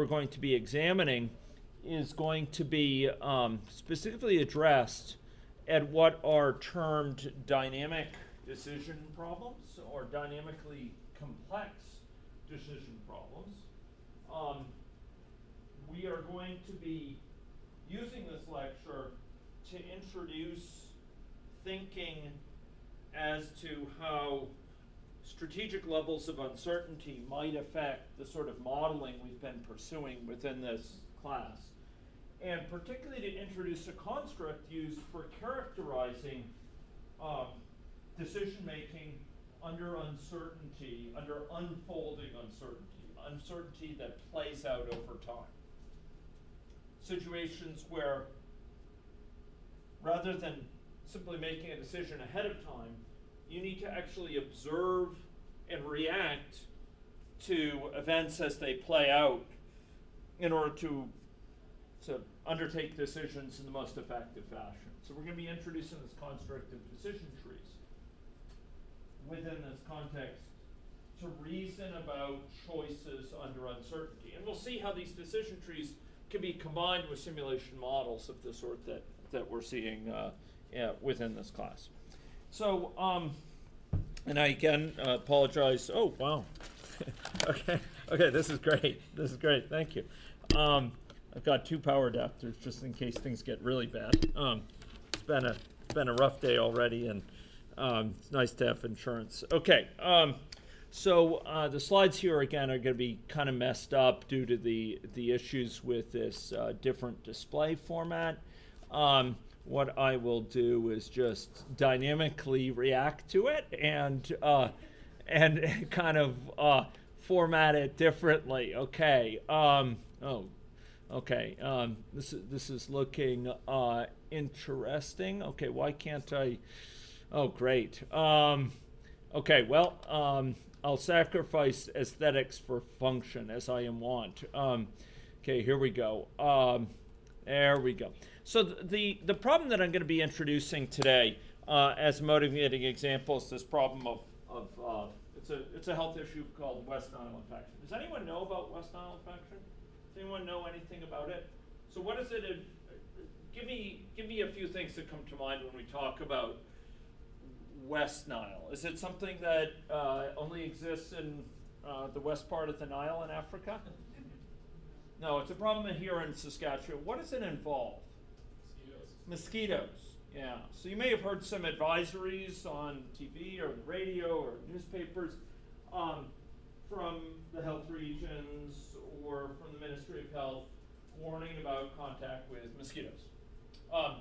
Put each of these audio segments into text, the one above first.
we're going to be examining is going to be um, specifically addressed at what are termed dynamic decision problems or dynamically complex decision problems. Um, we are going to be using this lecture to introduce thinking as to how strategic levels of uncertainty might affect the sort of modeling we've been pursuing within this class. And particularly to introduce a construct used for characterizing um, decision making under uncertainty, under unfolding uncertainty, uncertainty that plays out over time. Situations where rather than simply making a decision ahead of time, you need to actually observe and react to events as they play out in order to, to undertake decisions in the most effective fashion. So we're going to be introducing this construct of decision trees within this context to reason about choices under uncertainty. And we'll see how these decision trees can be combined with simulation models of the sort that, that we're seeing uh, yeah, within this class. So, um, and I again uh, apologize. Oh, wow. okay, okay, this is great. This is great. Thank you. Um, I've got two power adapters just in case things get really bad. Um, it's been a it's been a rough day already, and um, it's nice to have insurance. Okay, um, so uh, the slides here again are going to be kind of messed up due to the the issues with this uh, different display format. Um, what I will do is just dynamically react to it and uh, and kind of uh, format it differently. Okay. Um, oh, okay. Um, this is this is looking uh, interesting. Okay. Why can't I? Oh, great. Um, okay. Well, um, I'll sacrifice aesthetics for function as I am wont. Um, okay. Here we go. There we go. So the, the problem that I'm going to be introducing today uh, as motivating example is this problem of, of uh, it's, a, it's a health issue called West Nile infection. Does anyone know about West Nile infection? Does anyone know anything about it? So what is it? In, give me give me a few things that come to mind when we talk about West Nile. Is it something that uh, only exists in uh, the west part of the Nile in Africa? No, it's a problem here in Saskatchewan. What does it involve? Mosquitoes, yeah. So you may have heard some advisories on TV or the radio or newspapers um, from the health regions or from the Ministry of Health warning about contact with mosquitoes. Um,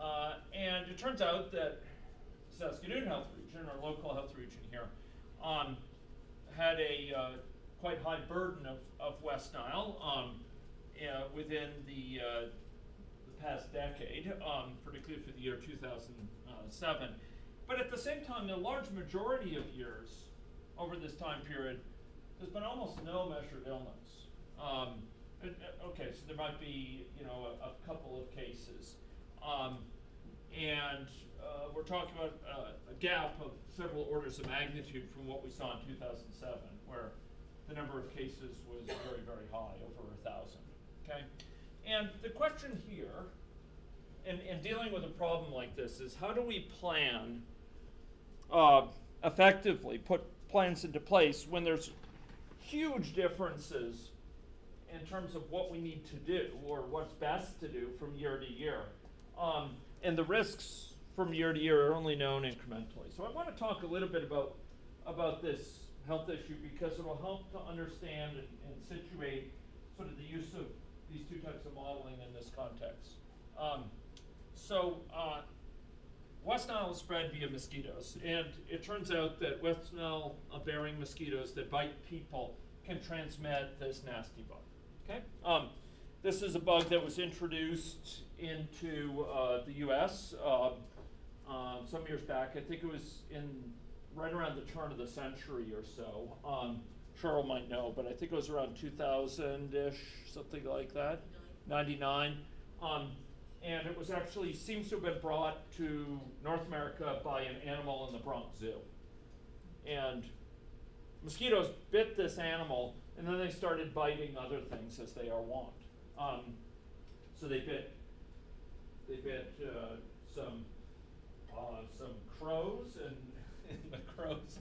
uh, and it turns out that Saskatoon Health Region, our local health region here, um, had a uh, quite high burden of, of West Nile um, uh, within the uh, past decade, um, particularly for the year 2007. But at the same time, the large majority of years over this time period, there's been almost no measured illness. Um, okay, so there might be, you know, a, a couple of cases. Um, and uh, we're talking about uh, a gap of several orders of magnitude from what we saw in 2007, where the number of cases was very, very high, over a thousand. Okay, and the question here, in, in dealing with a problem like this, is how do we plan uh, effectively, put plans into place when there's huge differences in terms of what we need to do or what's best to do from year to year. Um, and the risks from year to year are only known incrementally. So I want to talk a little bit about, about this health issue because it will help to understand and, and situate sort of the use of these two types of modeling in this context. Um, so uh, West Nile is spread via mosquitoes, and it turns out that West Nile bearing mosquitoes that bite people can transmit this nasty bug. Okay, um, this is a bug that was introduced into uh, the U.S. Uh, um, some years back. I think it was in right around the turn of the century or so. Um, Cheryl might know, but I think it was around 2000-ish, something like that, 99. Um, and it was actually, seems to have been brought to North America by an animal in the Bronx Zoo. And mosquitoes bit this animal, And then they started biting other things as they are wont. Um, so they bit, they bit uh, some, uh, some crows, and, and the crows,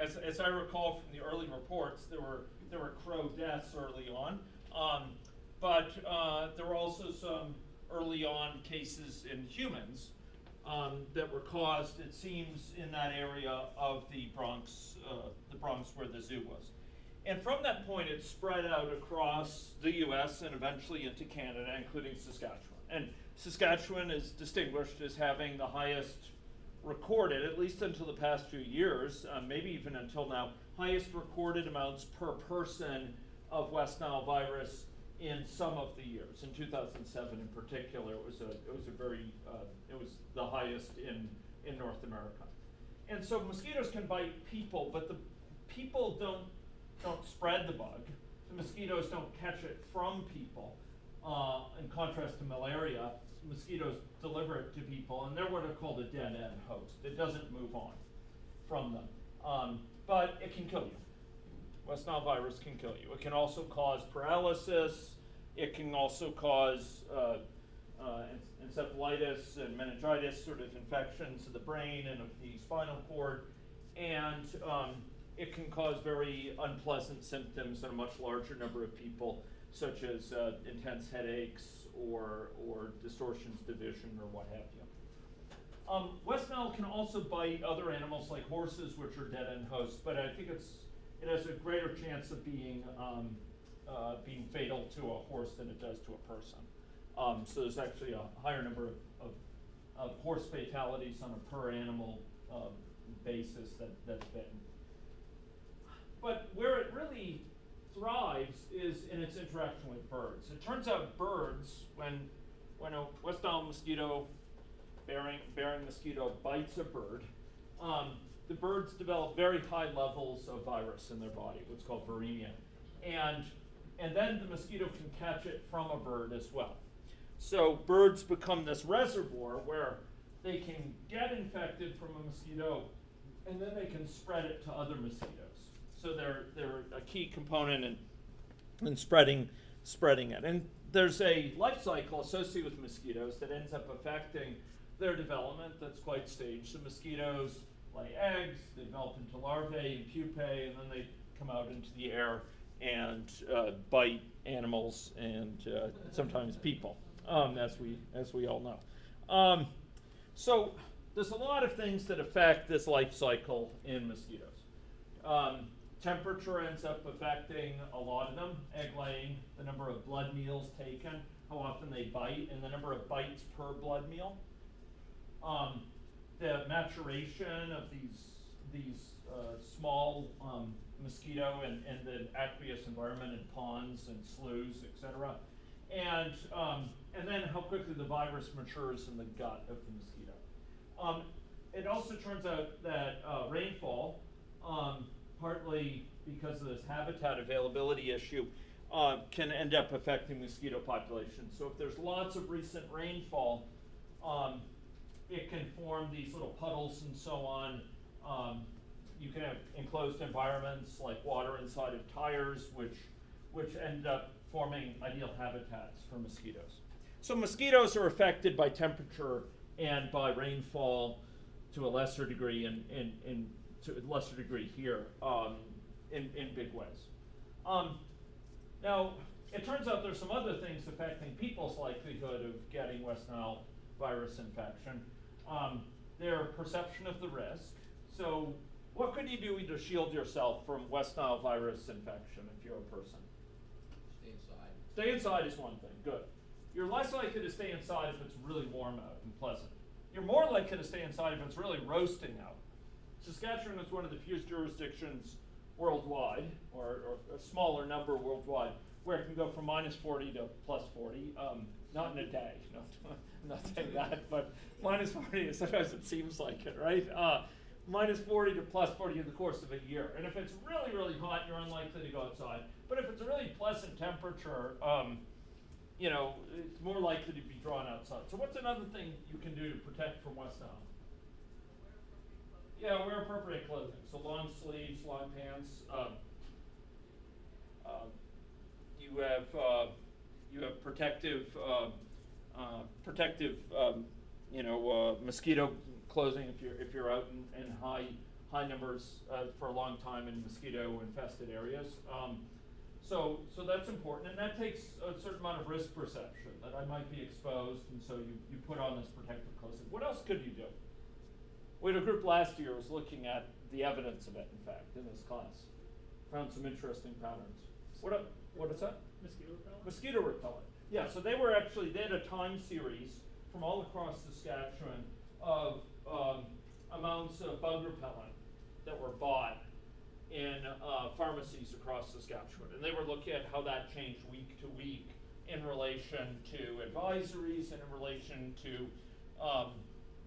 as, as I recall from the early reports, there were there were crow deaths early on. Um, but uh, there were also some early on cases in humans um, that were caused, it seems, in that area of the Bronx, uh, the Bronx where the zoo was. And from that point, it spread out across the U.S. and eventually into Canada, including Saskatchewan. And Saskatchewan is distinguished as having the highest recorded, at least until the past few years, uh, maybe even until now, highest recorded amounts per person of West Nile virus in some of the years. In 2007, in particular, it was a it was a very uh, it was the highest in in North America. And so mosquitoes can bite people, but the people don't don't spread the bug. The mosquitoes don't catch it from people. Uh, in contrast to malaria, mosquitoes deliver it to people, and they're what are called a dead end host. It doesn't move on from them. Um, but it can kill you. West Nile virus can kill you. It can also cause paralysis. It can also cause uh, uh, encephalitis and meningitis, sort of infections of the brain and of the spinal cord. And um, it can cause very unpleasant symptoms in a much larger number of people, such as uh, intense headaches or, or distortions division or what have you. Um, West Nile can also bite other animals like horses, which are dead-end hosts, but I think it's it has a greater chance of being um, uh, being fatal to a horse than it does to a person. Um, so there's actually a higher number of, of, of horse fatalities on a per animal uh, basis that, that's bitten. But where it really thrives is in its interaction with birds. It turns out birds, when when a West Nile mosquito bearing, bearing mosquito bites a bird, um, the birds develop very high levels of virus in their body, what's called viremia. And, and then the mosquito can catch it from a bird as well. So birds become this reservoir where they can get infected from a mosquito and then they can spread it to other mosquitoes. So they're, they're a key component in, in spreading, spreading it. And there's a life cycle associated with mosquitoes that ends up affecting their development that's quite staged. The mosquitoes lay eggs, they develop into larvae and pupae, and then they come out into the air and uh, bite animals and uh, sometimes people, um, as we as we all know. Um, so there's a lot of things that affect this life cycle in mosquitoes. Um, temperature ends up affecting a lot of them. Egg laying, the number of blood meals taken, how often they bite, and the number of bites per blood meal um, the maturation of these these uh, small um, mosquito and, and the aqueous environment in ponds and sloughs, etc. And, um, and then how quickly the virus matures in the gut of the mosquito. Um, it also turns out that uh, rainfall, um, partly because of this habitat availability issue, uh, can end up affecting mosquito populations. So if there's lots of recent rainfall, um, it can form these little puddles and so on. Um, you can have enclosed environments like water inside of tires, which, which end up forming ideal habitats for mosquitoes. So mosquitoes are affected by temperature and by rainfall to a lesser degree, in, in, in, to a lesser degree here, um, in, in big ways. Um, now, it turns out there's some other things affecting people's likelihood of getting West Nile virus infection um, their perception of the risk. So what could you do to shield yourself from West Nile virus infection if you're a person? Stay inside. Stay inside is one thing, good. You're less likely to stay inside if it's really warm out and pleasant. You're more likely to stay inside if it's really roasting out. Saskatchewan is one of the few jurisdictions worldwide, or, or, a smaller number worldwide, where it can go from minus 40 to plus 40, um, not in a day, no, I'm not saying that, but minus 40, sometimes it seems like it, right? Uh, minus 40 to plus 40 in the course of a year. And if it's really, really hot, you're unlikely to go outside. But if it's a really pleasant temperature, um, you know, it's more likely to be drawn outside. So what's another thing you can do to protect from West Nile? Yeah, wear appropriate clothing. So long sleeves, long pants. Um, uh, you have, uh, you have protective, uh, uh, protective, um, you know, uh, mosquito clothing if you're, if you're out in, in high, high numbers uh, for a long time in mosquito infested areas. Um, so, so that's important, and that takes a certain amount of risk perception that I might be exposed, and so you, you put on this protective clothing. What else could you do? We had a group last year was looking at the evidence of it, in fact, in this class. Found some interesting patterns. What, a- what is that? Mosquito repellent? Mosquito repellent. Yeah, so they were actually, they had a time series from all across Saskatchewan of um, amounts of bug repellent that were bought in uh, pharmacies across Saskatchewan. And they were looking at how that changed week to week in relation to advisories and in relation to um,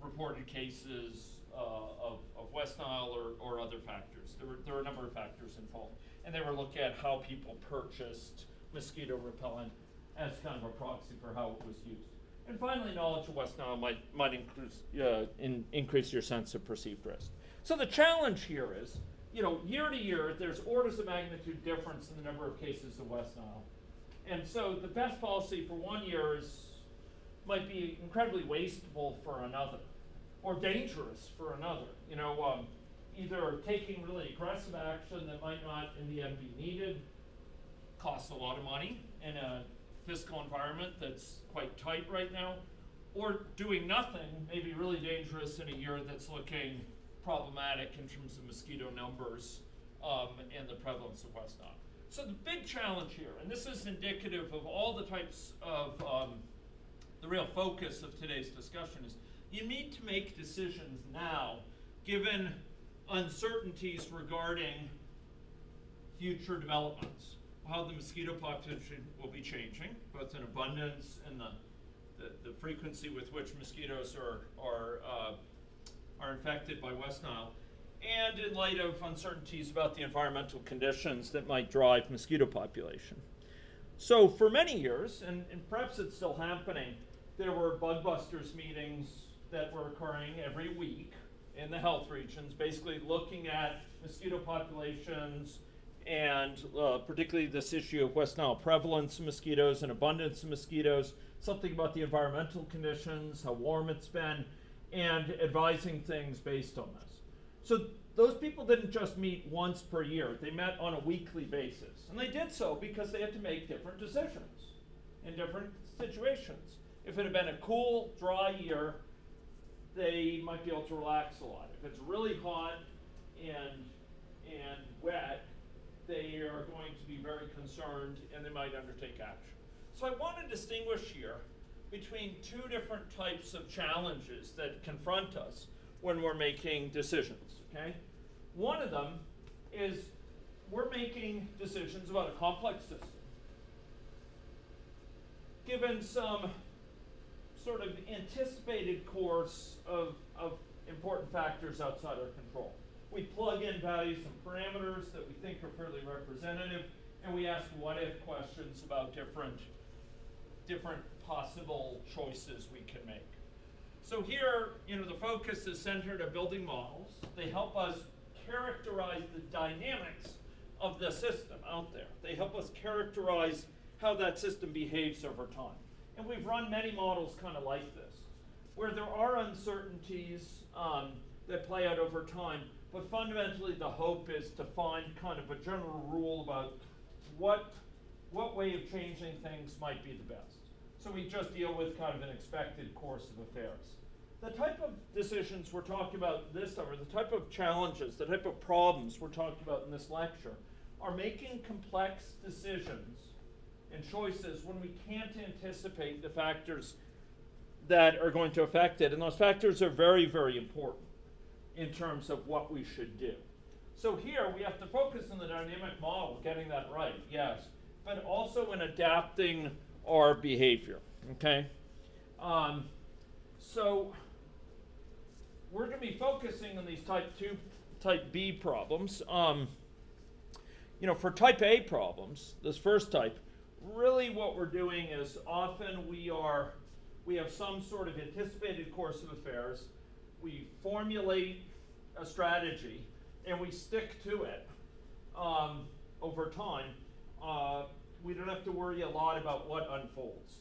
reported cases uh, of, of West Nile or, or other factors. There were, there were a number of factors involved. And they were looking at how people purchased mosquito repellent as kind of a proxy for how it was used. And finally, knowledge of West Nile might, might increase, uh, in, increase your sense of perceived risk. So the challenge here is, you know, year to year, there's orders of magnitude difference in the number of cases of West Nile. And so the best policy for one year is, might be incredibly wasteful for another, or dangerous for another. You know, um, either taking really aggressive action that might not in the end be needed, costs a lot of money in a fiscal environment that's quite tight right now, or doing nothing may be really dangerous in a year that's looking problematic in terms of mosquito numbers um, and the prevalence of West Nile. So the big challenge here, and this is indicative of all the types of um, the real focus of today's discussion is you need to make decisions now given uncertainties regarding future developments, how the mosquito population will be changing, both in abundance and the, the, the frequency with which mosquitoes are, are, uh, are infected by West Nile, and in light of uncertainties about the environmental conditions that might drive mosquito population. So for many years, and, and perhaps it's still happening, there were bug busters meetings that were occurring every week in the health regions, basically looking at mosquito populations and uh, particularly this issue of West Nile prevalence of mosquitoes and abundance of mosquitoes, something about the environmental conditions, how warm it's been, and advising things based on this. So those people didn't just meet once per year, they met on a weekly basis. And they did so because they had to make different decisions in different situations. If it had been a cool, dry year, they might be able to relax a lot. If it's really hot and, and wet, they are going to be very concerned and they might undertake action. So I want to distinguish here between two different types of challenges that confront us when we're making decisions, okay? One of them is we're making decisions about a complex system given some sort of anticipated course of, of important factors outside our control. We plug in values and parameters that we think are fairly representative, and we ask what if questions about different, different possible choices we can make. So here, you know, the focus is centered on building models. They help us characterize the dynamics of the system out there. They help us characterize how that system behaves over time. And we've run many models kind of like this, where there are uncertainties um, that play out over time, but fundamentally the hope is to find kind of a general rule about what, what way of changing things might be the best. So we just deal with kind of an expected course of affairs. The type of decisions we're talking about this summer, the type of challenges, the type of problems we're talking about in this lecture, are making complex decisions and choices when we can't anticipate the factors that are going to affect it. And those factors are very, very important in terms of what we should do. So here we have to focus on the dynamic model, getting that right, yes, but also in adapting our behavior, okay? Um, so we're going to be focusing on these type 2, type B problems. Um, you know, for type A problems, this first type, really what we're doing is often we are we have some sort of anticipated course of affairs we formulate a strategy and we stick to it um, over time uh, we don't have to worry a lot about what unfolds,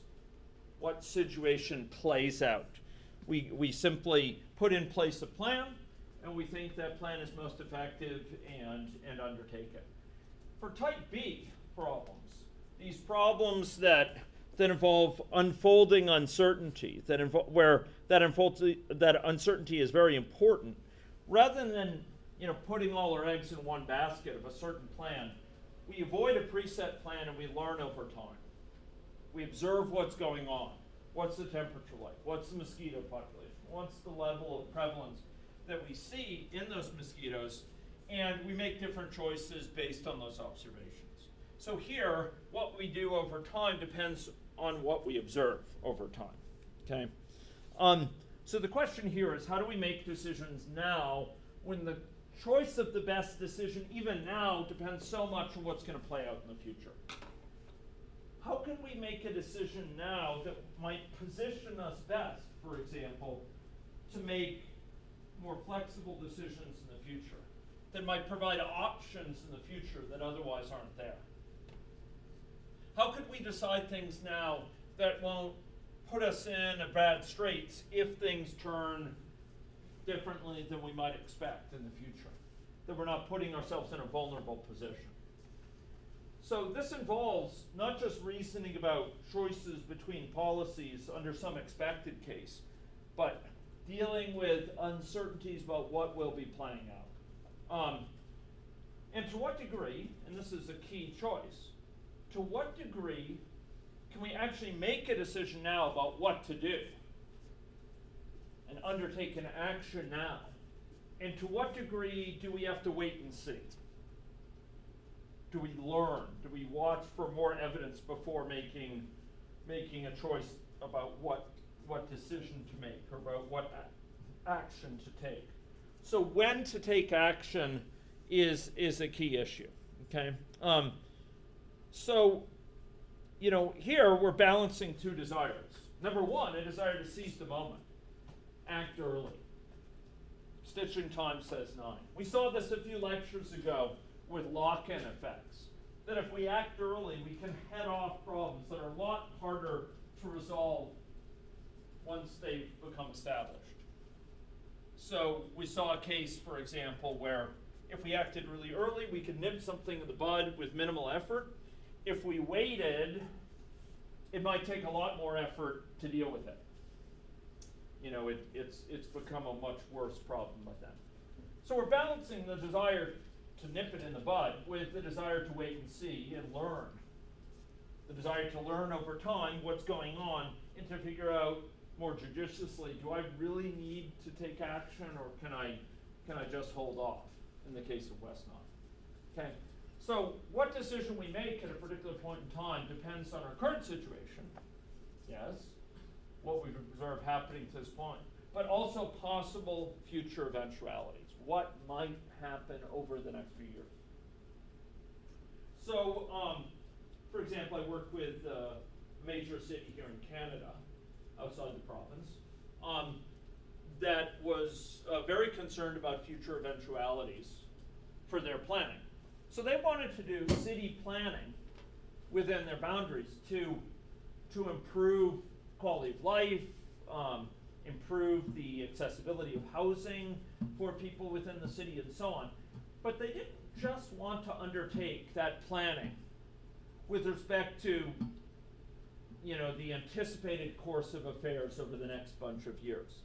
what situation plays out. We, we simply put in place a plan, and we think that plan is most effective and, and undertake it. For type B problems, these problems that, that involve unfolding uncertainty, that invo- where that, unfolds, that uncertainty is very important, rather than you know, putting all our eggs in one basket of a certain plan, we avoid a preset plan and we learn over time. We observe what's going on. What's the temperature like? What's the mosquito population? What's the level of prevalence that we see in those mosquitoes? And we make different choices based on those observations. So here, what we do over time depends on what we observe over time. Okay? Um, so the question here is how do we make decisions now when the choice of the best decision, even now, depends so much on what's going to play out in the future. How can we make a decision now that might position us best, for example, to make more flexible decisions in the future, that might provide options in the future that otherwise aren't there? How could we decide things now that won't put us in a bad straits if things turn differently than we might expect in the future? that we're not putting ourselves in a vulnerable position. So this involves not just reasoning about choices between policies under some expected case, but dealing with uncertainties about what will be playing out. Um, and to what degree, and this is a key choice, to what degree can we actually make a decision now about what to do and undertake an action now and to what degree do we have to wait and see? Do we learn? Do we watch for more evidence before making, making a choice about what, what decision to make or about what action to take? So when to take action is, is a key issue, okay? Um, so, you know, here we're balancing two desires. Number one, a desire to seize the moment, act early. Stitching time says nine. We saw this a few lectures ago with lock-in effects. That if we act early, we can head off problems that are a lot harder to resolve once they've become established. So we saw a case, for example, where if we acted really early, we could nip something in the bud with minimal effort. If we waited, it might take a lot more effort to deal with it you know, it, it's, it's become a much worse problem with them. So we're balancing the desire to nip it in the bud with the desire to wait and see and learn. The desire to learn over time what's going on and to figure out more judiciously, do I really need to take action or can I, can I just hold off in the case of West Okay? So what decision we make at a particular point in time depends on our current situation. Yes what we've observed happening to this point, but also possible future eventualities. What might happen over the next few years? So, um, for example, I work with a major city here in Canada, outside the province, um, that was uh, very concerned about future eventualities for their planning. So they wanted to do city planning within their boundaries to, to improve quality of life, um, improve the accessibility of housing for people within the city, and so on. But they didn't just want to undertake that planning with respect to you know the anticipated course of affairs over the next bunch of years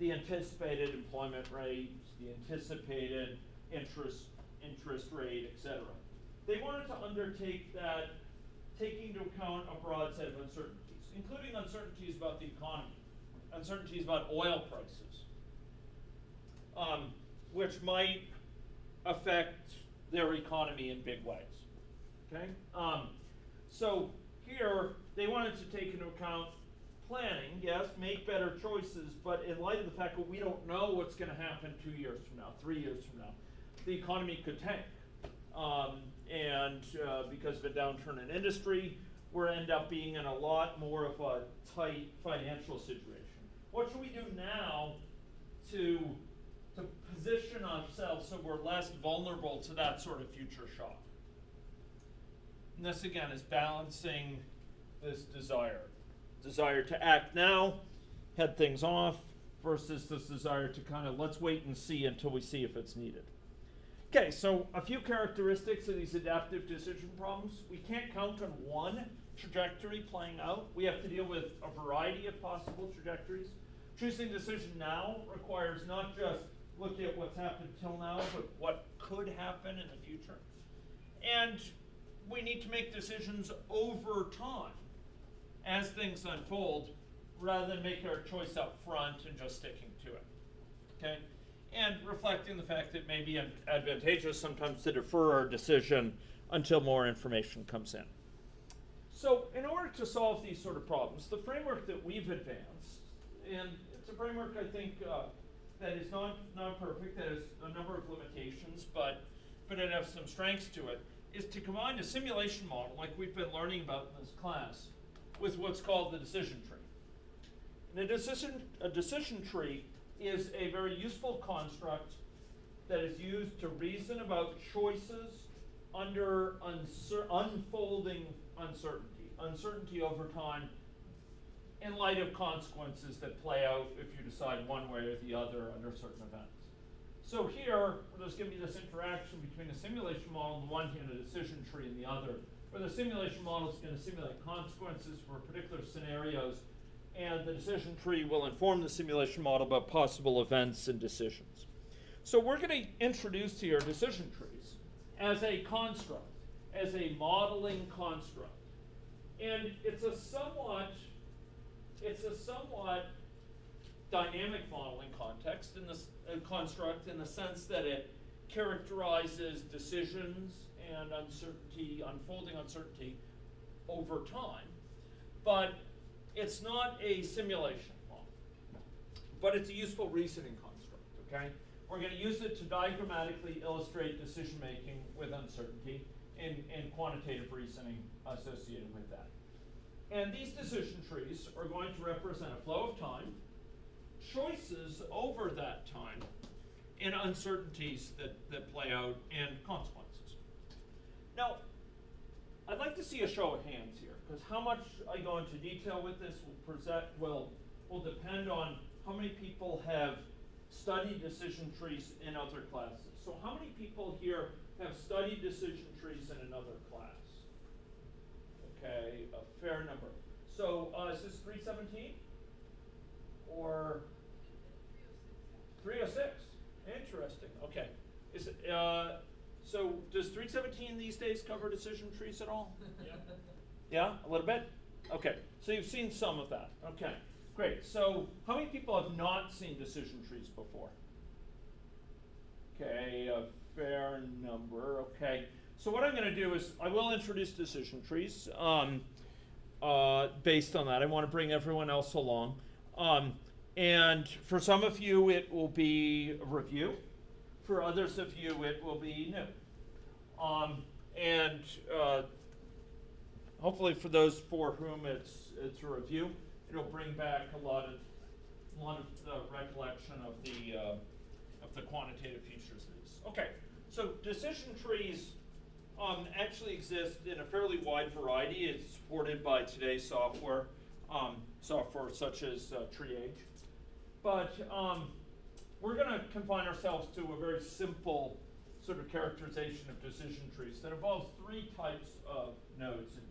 the anticipated employment rates, the anticipated interest interest rate etc they wanted to undertake that taking into account a broad set of uncertainties including uncertainties about the economy, uncertainties about oil prices, um, which might affect their economy in big ways. Okay? Um, so here, they wanted to take into account planning, yes, make better choices, but in light of the fact that we don't know what's going to happen two years from now, three years from now, the economy could tank. Um, and uh, because of a downturn in industry, we're end up being in a lot more of a tight financial situation. What should we do now to, to position ourselves so we're less vulnerable to that sort of future shock? And this again is balancing this desire. Desire to act now, head things off, versus this desire to kind of let's wait and see until we see if it's needed. Okay, so a few characteristics of these adaptive decision problems. We can't count on one trajectory playing out. We have to deal with a variety of possible trajectories. Choosing decision now requires not just looking at what's happened till now, but what could happen in the future. And we need to make decisions over time as things unfold rather than make our choice up front and just sticking to it. Okay? And reflecting the fact that it may be advantageous sometimes to defer our decision until more information comes in. So, in order to solve these sort of problems, the framework that we've advanced, and it's a framework I think uh, that is not, not perfect, that has a number of limitations, but, but it has some strengths to it, is to combine a simulation model, like we've been learning about in this class, with what's called the decision tree. And a decision, a decision tree is a very useful construct that is used to reason about choices under uncer- unfolding uncertainty, uncertainty over time, in light of consequences that play out if you decide one way or the other under certain events. So here, there's going to be this interaction between a simulation model on the one hand and a decision tree on the other, where the simulation model is going to simulate consequences for particular scenarios, and the decision tree will inform the simulation model about possible events and decisions. So we're going to introduce here decision trees as a construct, as a modeling construct. And it's a somewhat, it's a somewhat dynamic modeling context in this uh, construct in the sense that it characterizes decisions and uncertainty, unfolding uncertainty over time. But it's not a simulation model, but it's a useful reasoning construct, okay? We're going to use it to diagrammatically illustrate decision making with uncertainty and, and quantitative reasoning associated with that. And these decision trees are going to represent a flow of time, choices over that time, and uncertainties that, that play out, and consequences. Now, I'd like to see a show of hands here, because how much I go into detail with this will present will will depend on how many people have studied decision trees in other classes. So how many people here have studied decision trees in another class? Okay, a fair number. So uh, is this 317? Or 306? Interesting. Okay. Is it, uh, so does 317 these days cover decision trees at all? Yeah, a little bit? Okay, so you've seen some of that. Okay, great. So how many people have not seen decision trees before? Okay, a fair number. Okay, so what I'm going to do is I will introduce decision trees. Um, uh, based on that, I want to bring everyone else along. Um, and for some of you, it will be a review. For others of you, it will be new. Um, and uh, hopefully for those for whom it's it's a review, it'll bring back a lot of a lot of the recollection of the uh, of the quantitative features of these. Okay, so decision trees um, actually exist in a fairly wide variety. It's supported by today's software, um, software such as uh, TreeAge. But um, we're going to confine ourselves to a very simple sort of characterization of decision trees that involves three types of nodes in.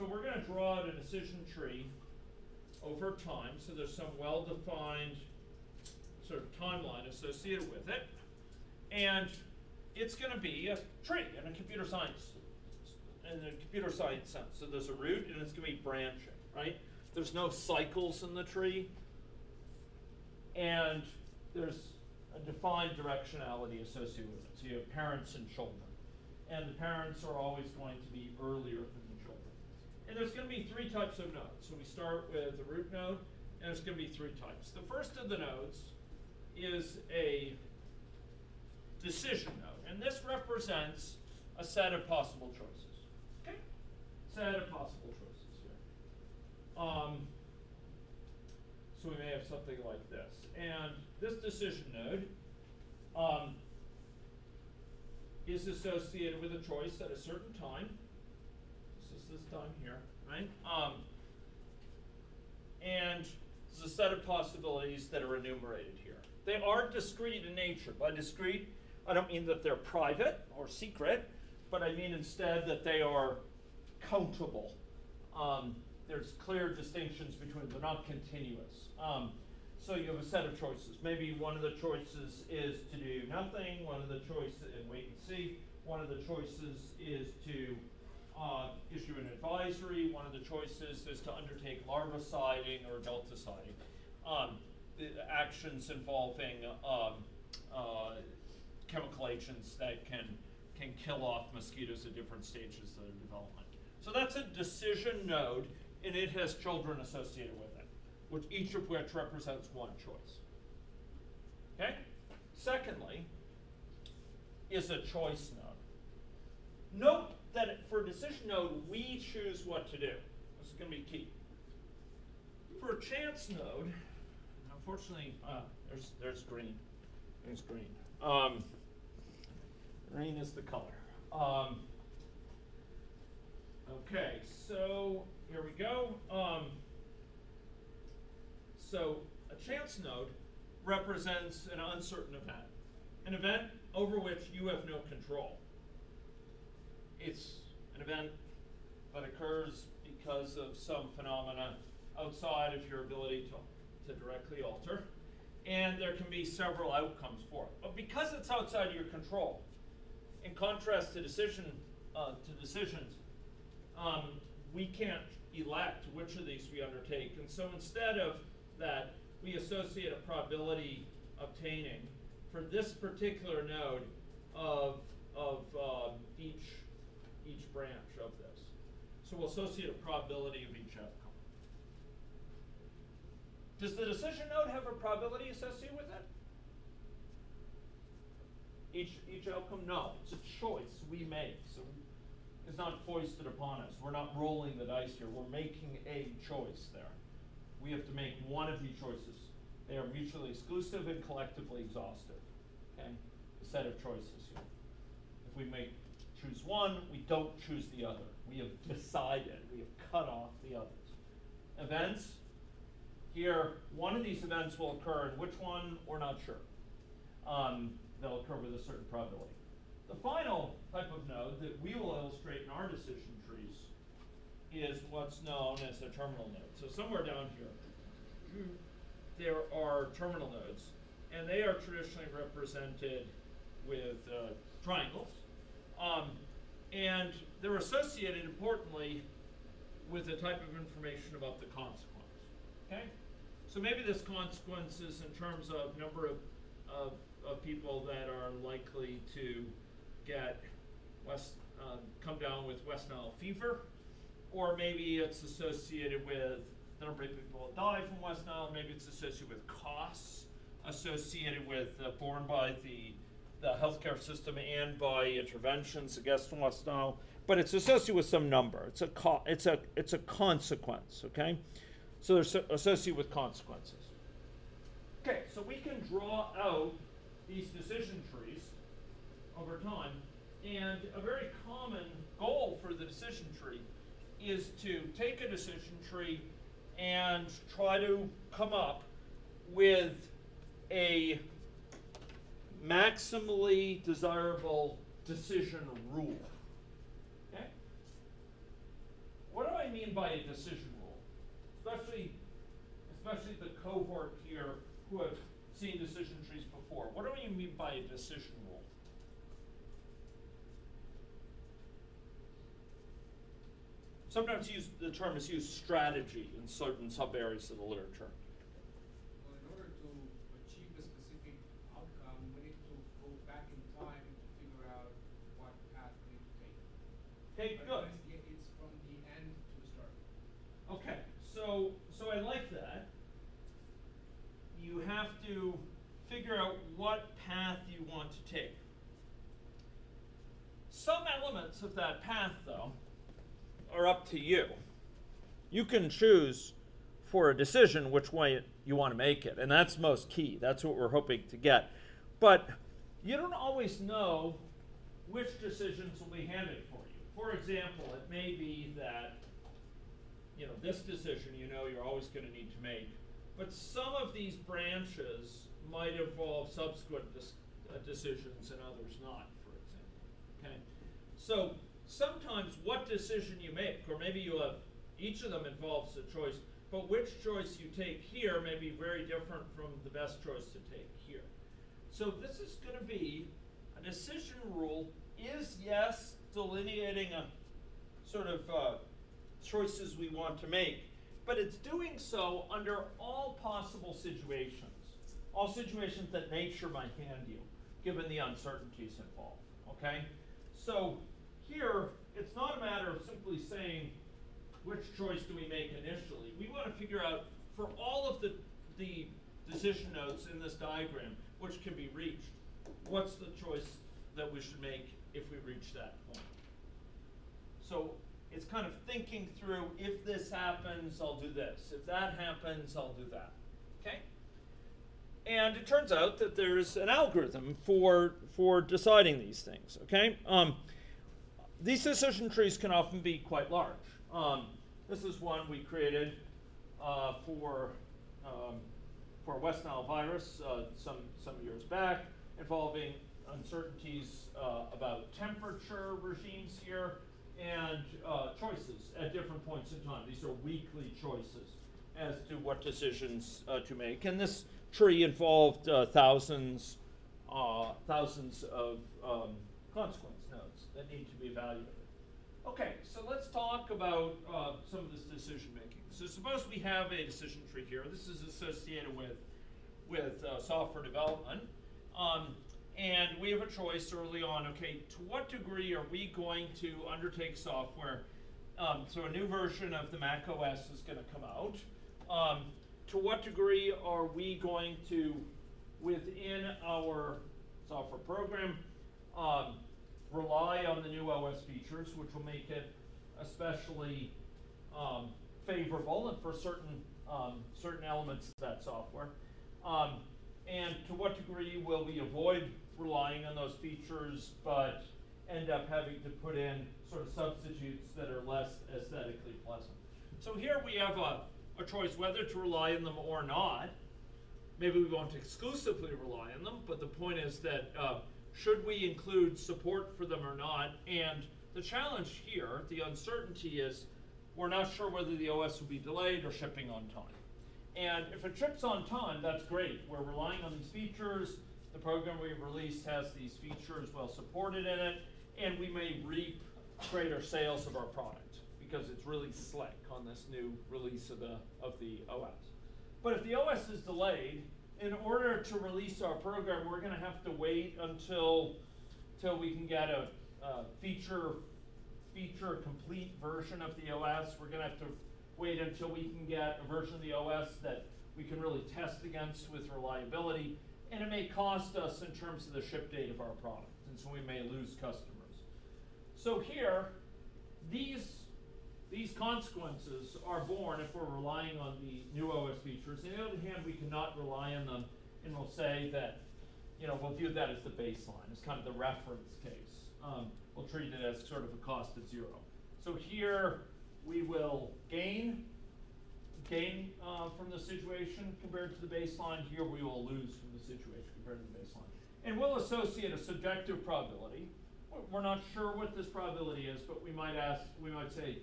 So we're going to draw out a decision tree over time, so there's some well-defined sort of timeline associated with it. And it's going to be a tree in a computer science, in a computer science sense. So there's a root and it's going to be branching, right? There's no cycles in the tree. And there's a defined directionality associated with it. So you have parents and children. And the parents are always going to be earlier. And there's going to be three types of nodes. So we start with the root node, and there's going to be three types. The first of the nodes is a decision node, and this represents a set of possible choices. Okay? Set of possible choices here. Um, so we may have something like this. And this decision node um, is associated with a choice at a certain time. This is time here, right? Um, and there's a set of possibilities that are enumerated here. They are discrete in nature. By discrete, I don't mean that they're private or secret, but I mean instead that they are countable. Um, there's clear distinctions between them, they're not continuous. Um, so you have a set of choices. Maybe one of the choices is to do nothing, one of the choices, and wait and see. One of the choices is to uh, issue an advisory. One of the choices is to undertake larviciding or adulticiding. Um, the actions involving um, uh, chemical agents that can, can kill off mosquitoes at different stages of their development. So that's a decision node, and it has children associated with it, which each of which represents one choice. Okay? Secondly, is a choice node. Note that for a decision node, we choose what to do. This is going to be key. For a chance node, unfortunately, uh, there's there's green. There's green. Um, green is the color. Um, okay, so here we go. Um, so a chance node represents an uncertain event, an event over which you have no control. It's an event that occurs because of some phenomena outside of your ability to, to directly alter. And there can be several outcomes for it. But because it's outside of your control, in contrast to decision uh, to decisions, um, we can't elect which of these we undertake. And so instead of that, we associate a probability obtaining for this particular node of, of um, each, each branch of this. So we'll associate a probability of each outcome. Does the decision node have a probability associated with it? Each, each outcome? No. It's a choice we make. So it's not foisted upon us. We're not rolling the dice here. We're making a choice there. We have to make one of these choices. They are mutually exclusive and collectively exhaustive. Okay? A set of choices here. If we make choose one, we don't choose the other. We have decided. We have cut off the others. Events, here, one of these events will occur, and which one, we're not sure. Um, they'll occur with a certain probability. The final type of node that we will illustrate in our decision trees is what's known as a terminal node. So somewhere down here, there are terminal nodes, and they are traditionally represented with uh, triangles. Um, and they're associated, importantly, with a type of information about the consequence. Okay? So maybe this consequence is in terms of number of, of, of people that are likely to get West, uh, come down with West Nile fever, or maybe it's associated with the number of people that die from West Nile, maybe it's associated with costs associated with uh, borne by the the healthcare system and by interventions against West Nile, but it's associated with some number. It's a co- it's a it's a consequence. Okay. So they're associated with consequences. Okay, so we can draw out these decision trees over time, and a very common goal for the decision tree is to take a decision tree and try to come up with a maximally desirable decision rule. Okay? What do I mean by a decision rule? especially, especially the cohort here who have seen decision trees before. What do you mean by a decision rule? Sometimes use, the term is used strategy in certain sub areas of the literature. Well, in order to achieve a specific outcome, we need to go back in time to figure out what path we need to take. Okay, good. It's from the end to the start. Okay so, so I like that. You have to figure out what path you want to take. Some elements of path, though, are up to you. You can choose for a decision which way you want to make it, and that's most key. That's what we're hoping to get. But you don't always know which decisions will be handed for you. For example, it may be that, you know, this decision you know you're always gonna need to make, but some of these branches might involve subsequent uh, decisions and others not, for example, okay? So sometimes what decision you make, or maybe you have, each of them involves a choice, but which choice you take here may be very different from the best choice to take here. So this is gonna be a decision rule is yes delineating a sort of uh, choices we want to make, but it's doing so under all possible situations, all situations that nature might hand you, given the uncertainties involved. Okay, so here it's not a matter of simply saying which choice do we make initially. We want to figure out for all of the the decision nodes in this diagram, which can be reached, what's the choice that we should make if we reach that point. So it's kind of thinking through if this happens, I'll do this. If that happens, I'll do that. Okay? And it turns out that there's an algorithm for for deciding these things. Okay? Um, these decision trees can often be quite large. Um, this is one we created uh, for um, for West Nile virus uh, some some years back, involving uncertainties uh, about temperature regimes here and uh, choices at different points in time. These are weekly choices as to what decisions uh, to make. And this tree involved uh, thousands, thousands of um, consequence nodes that need to be evaluated. Okay, so let's talk about uh, some of this decision making. So suppose we have a decision tree here. This is associated with with uh, software development. Um, and we have a choice early on, okay, to what degree are we going to undertake software? Um, so a new version of the Mac OS is going to come out. Um, to what degree are we going to, within our software program, um, rely on the new OS features, which will make it especially um, favorable and for certain um, certain elements of that software. Um, and to what degree will we avoid relying on those features, but end up having to put in sort of substitutes that are less aesthetically pleasant. So here we have a, a choice whether to rely on them or not. Maybe we won't exclusively rely on them, but the point is that uh, should we include support for them or not? And the challenge here, the uncertainty is we're not sure whether the OS will be delayed or shipping on time. And if it ships on time, that's great. We're relying on these features. The program we released has these features well supported in it, and we may reap greater sales of our product because it's really slick on this new release of the of the OS. But if the OS is delayed, in order to release our program, we're going to have to wait until until we can get a, a feature feature complete version of the OS. We're going to have to wait until we can get a version of the OS that we can really test against with reliability. And it may cost us in terms of the ship date of our product, and so we may lose customers. So here, these, these consequences are born if we're relying on the new OS features. On the other hand, we cannot rely on them, and we'll say that, you know, we'll view that as the baseline, as kind of the reference case. Um, we'll treat it as sort of a cost of zero. So here, we will gain gain uh, from the situation compared to the baseline. Here we will lose from the situation compared to the baseline. And we'll associate a subjective probability. We're not sure what this probability is, but we might ask, we might say,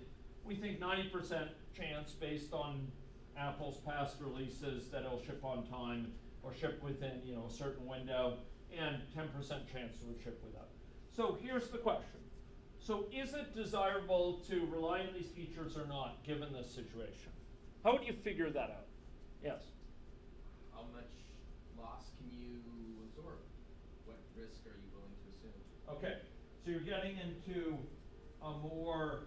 we think 90% chance based on Apple's past releases that it'll ship on time or ship within you know a certain window, and 10% chance it would ship without. So here's the question. So is it desirable to rely on these features or not, given this situation? How would you figure that out? Yes? How much loss can you absorb? What risk are you willing to assume? Okay, so you're getting into a more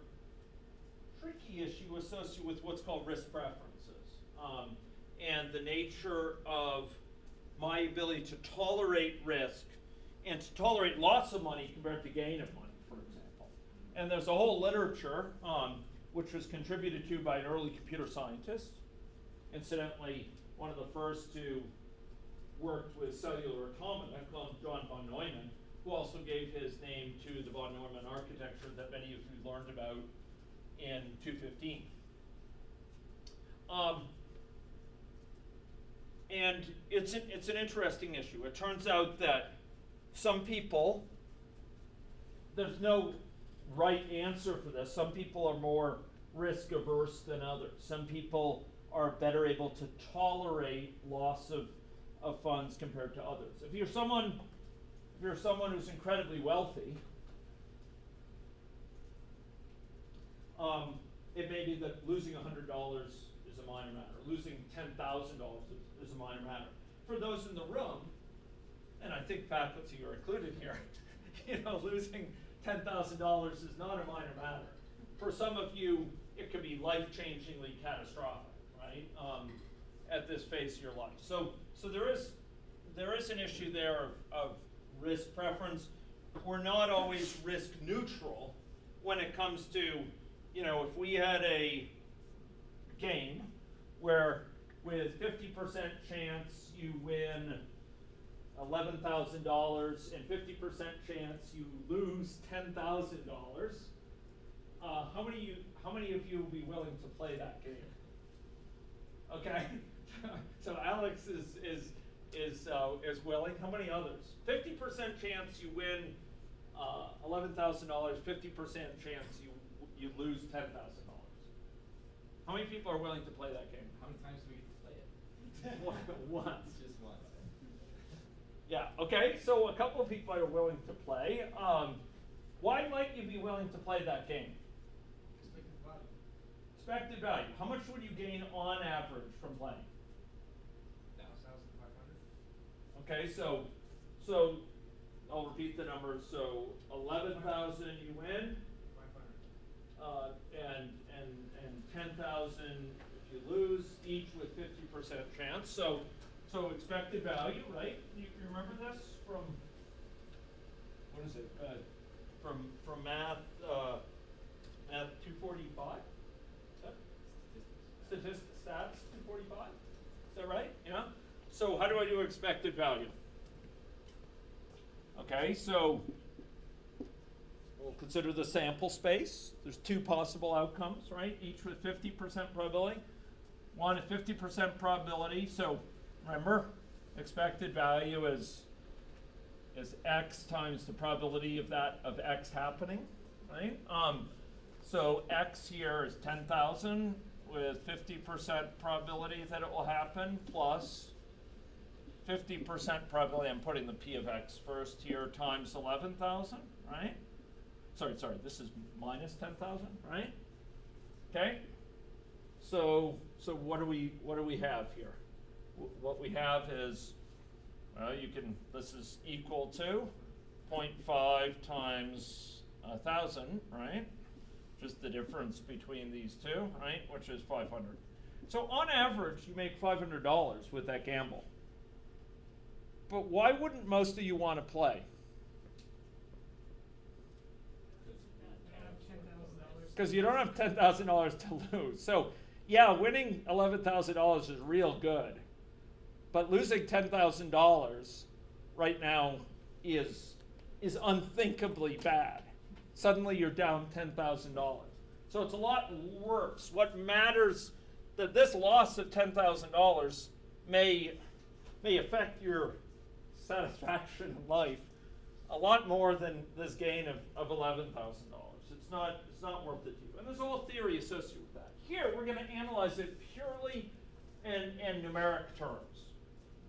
tricky issue associated with what's called risk preferences. Um, and the nature of my ability to tolerate risk and to tolerate lots of money compared to gain of money, for example. And there's a whole literature, um, which was contributed to by an early computer scientist. Incidentally, one of the first to worked with cellular automata called John von Neumann, who also gave his name to the von Neumann architecture that many of you learned about in 215. Um, and it's an, it's an interesting issue. It turns out that some people, there's no right answer for this. Some people are more risk averse than others. Some people are better able to tolerate loss of, of funds compared to others. If you're someone if you're someone who's incredibly wealthy, um, it may be that losing $100 is a minor matter. Losing $10,000 is, a minor matter. For those in the room, and I think faculty are included here, you know, losing $10,000 is not a minor matter. For some of you, it could be life-changingly catastrophic, right? Um, at this phase of your life. So, so there is, there is an issue there of, of risk preference. We're not always risk neutral when it comes to, you know, if we had a game where with 50% chance you win $11,000 and 50% chance you lose $10,000, uh, how many you, how many of you will be willing to play that game? Okay, so Alex is is is uh, is willing. How many others? Fifty percent chance you win uh, eleven thousand dollars. Fifty percent chance you you lose ten thousand dollars. How many people are willing to play that game? How many times do we get to play it? Once. Just once. Yeah. Okay. So a couple of people are willing to play. Um, why might you be willing to play that game? Expected value. Expected value. How much would you gain on average from playing? Thousand five hundred. Okay, so, so, I'll repeat the numbers, so eleven thousand you win, Five hundred. Uh, and, and, and ten thousand if you lose, each with fifty percent chance, so, so expected value, right? You, remember this from, what is it, uh, from, from math, uh, math two forty-five? Is that? Statistics. Statistics, stats, two forty-five, is that right? Yeah? So how do I do expected value? Okay, so we'll consider the sample space. There's two possible outcomes, right? Each with fifty percent probability. One at fifty percent probability, so remember, expected value is is x times the probability of that of x happening, right? Um, so x here is ten thousand with fifty percent probability that it will happen plus plus fifty percent probability. I'm putting the p of x first here times eleven thousand, right? Sorry, sorry. This is minus ten thousand, right? Okay. So so what do we what do we have here? Wh- What we have is well, you can, this is equal to 0.5 times a thousand, right? Just the difference between these two, right? Which is 500. So on average, you make $500 with that gamble. But why wouldn't most of you want to play? Because you don't have $10,000 to lose. So, yeah, winning $11,000 is real good. But losing $10,000 right now is, is unthinkably bad. Suddenly you're down $10,000. So it's a lot worse. What matters that this loss of $10,000 may, may affect your satisfaction in life a lot more than this gain of, of $11,000. It's not, it's not worth it to you. And there's a whole theory associated with that. Here, we're going to analyze it purely in, in numeric terms.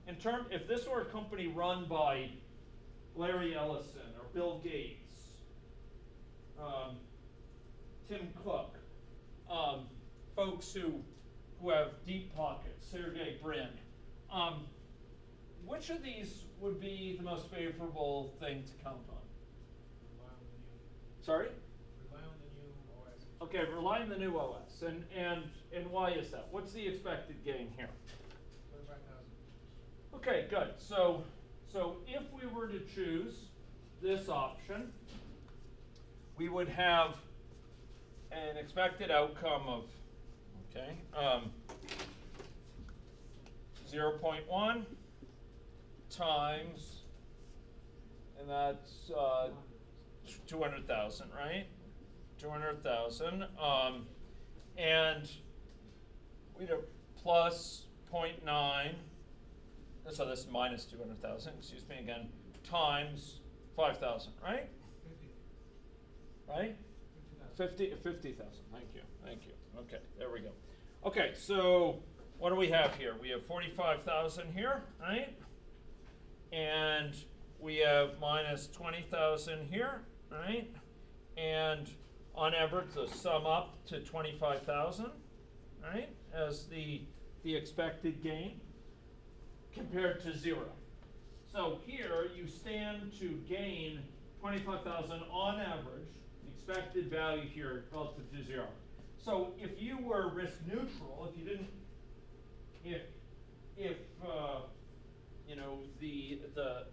In term, if this were a company run by Larry Ellison or Bill Gates, um, Tim Cook, um, folks who who have deep pockets, Sergey Brin, um, which of these would be the most favorable thing to count on? Rely on the new, Sorry. rely on the new OS. Okay, rely on the new OS, and and and why is that? What's the expected gain here? Okay, good. So, so if we were to choose this option, we would have an expected outcome of, okay, um, 0.1 times and that's uh, two hundred thousand, right? Two hundred thousand, um, and we have plus point nine. So this is minus two hundred thousand. Excuse me again. Times five thousand, right? Right? fifty thousand. 50 50,000. Thank you. Thank you. Okay, there we go. Okay, so what do we have here? We have 45,000 here, right? And we have minus 20,000 here, right? And on average, the sum up to 25,000, right? As the the expected gain compared to zero. So here you stand to gain twenty-five thousand on average, expected value here relative to zero. So if you were risk neutral, if you didn't, if, if, uh, you know, the, the,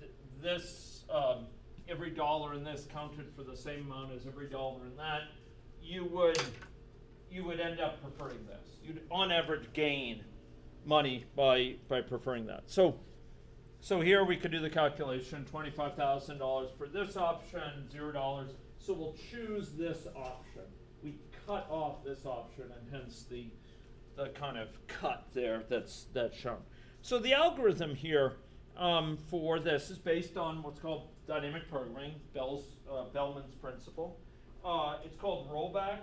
th- this, um, every dollar in this counted for the same amount as every dollar in that, you would, you would end up preferring this. You'd, on average, gain money by, by preferring that. So, so here we could do the calculation, twenty-five thousand dollars for this option, zero dollars. So we'll choose this option. We cut off this option and hence the, the kind of cut there that's, that's shown. So the algorithm here, um, for this is based on what's called dynamic programming, Bell's, uh, Bellman's principle. Uh, it's called rollback.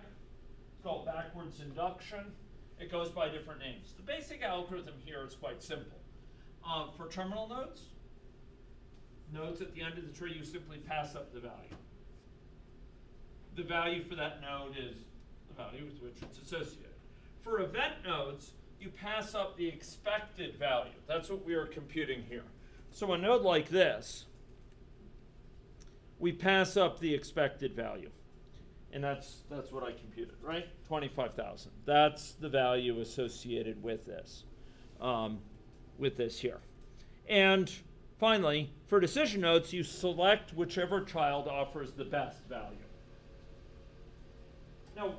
It's called backwards induction. It goes by different names. The basic algorithm here is quite simple. Um, for terminal nodes, nodes at the end of the tree, you simply pass up the value. The value for that node is the value with which it's associated. For event nodes, you pass up the expected value. That's what we are computing here. So a node like this, we pass up the expected value. And that's that's what I computed, right? Twenty-five thousand. That's the value associated with this, um, with this here. And finally, for decision nodes, you select whichever child offers the best value. Now,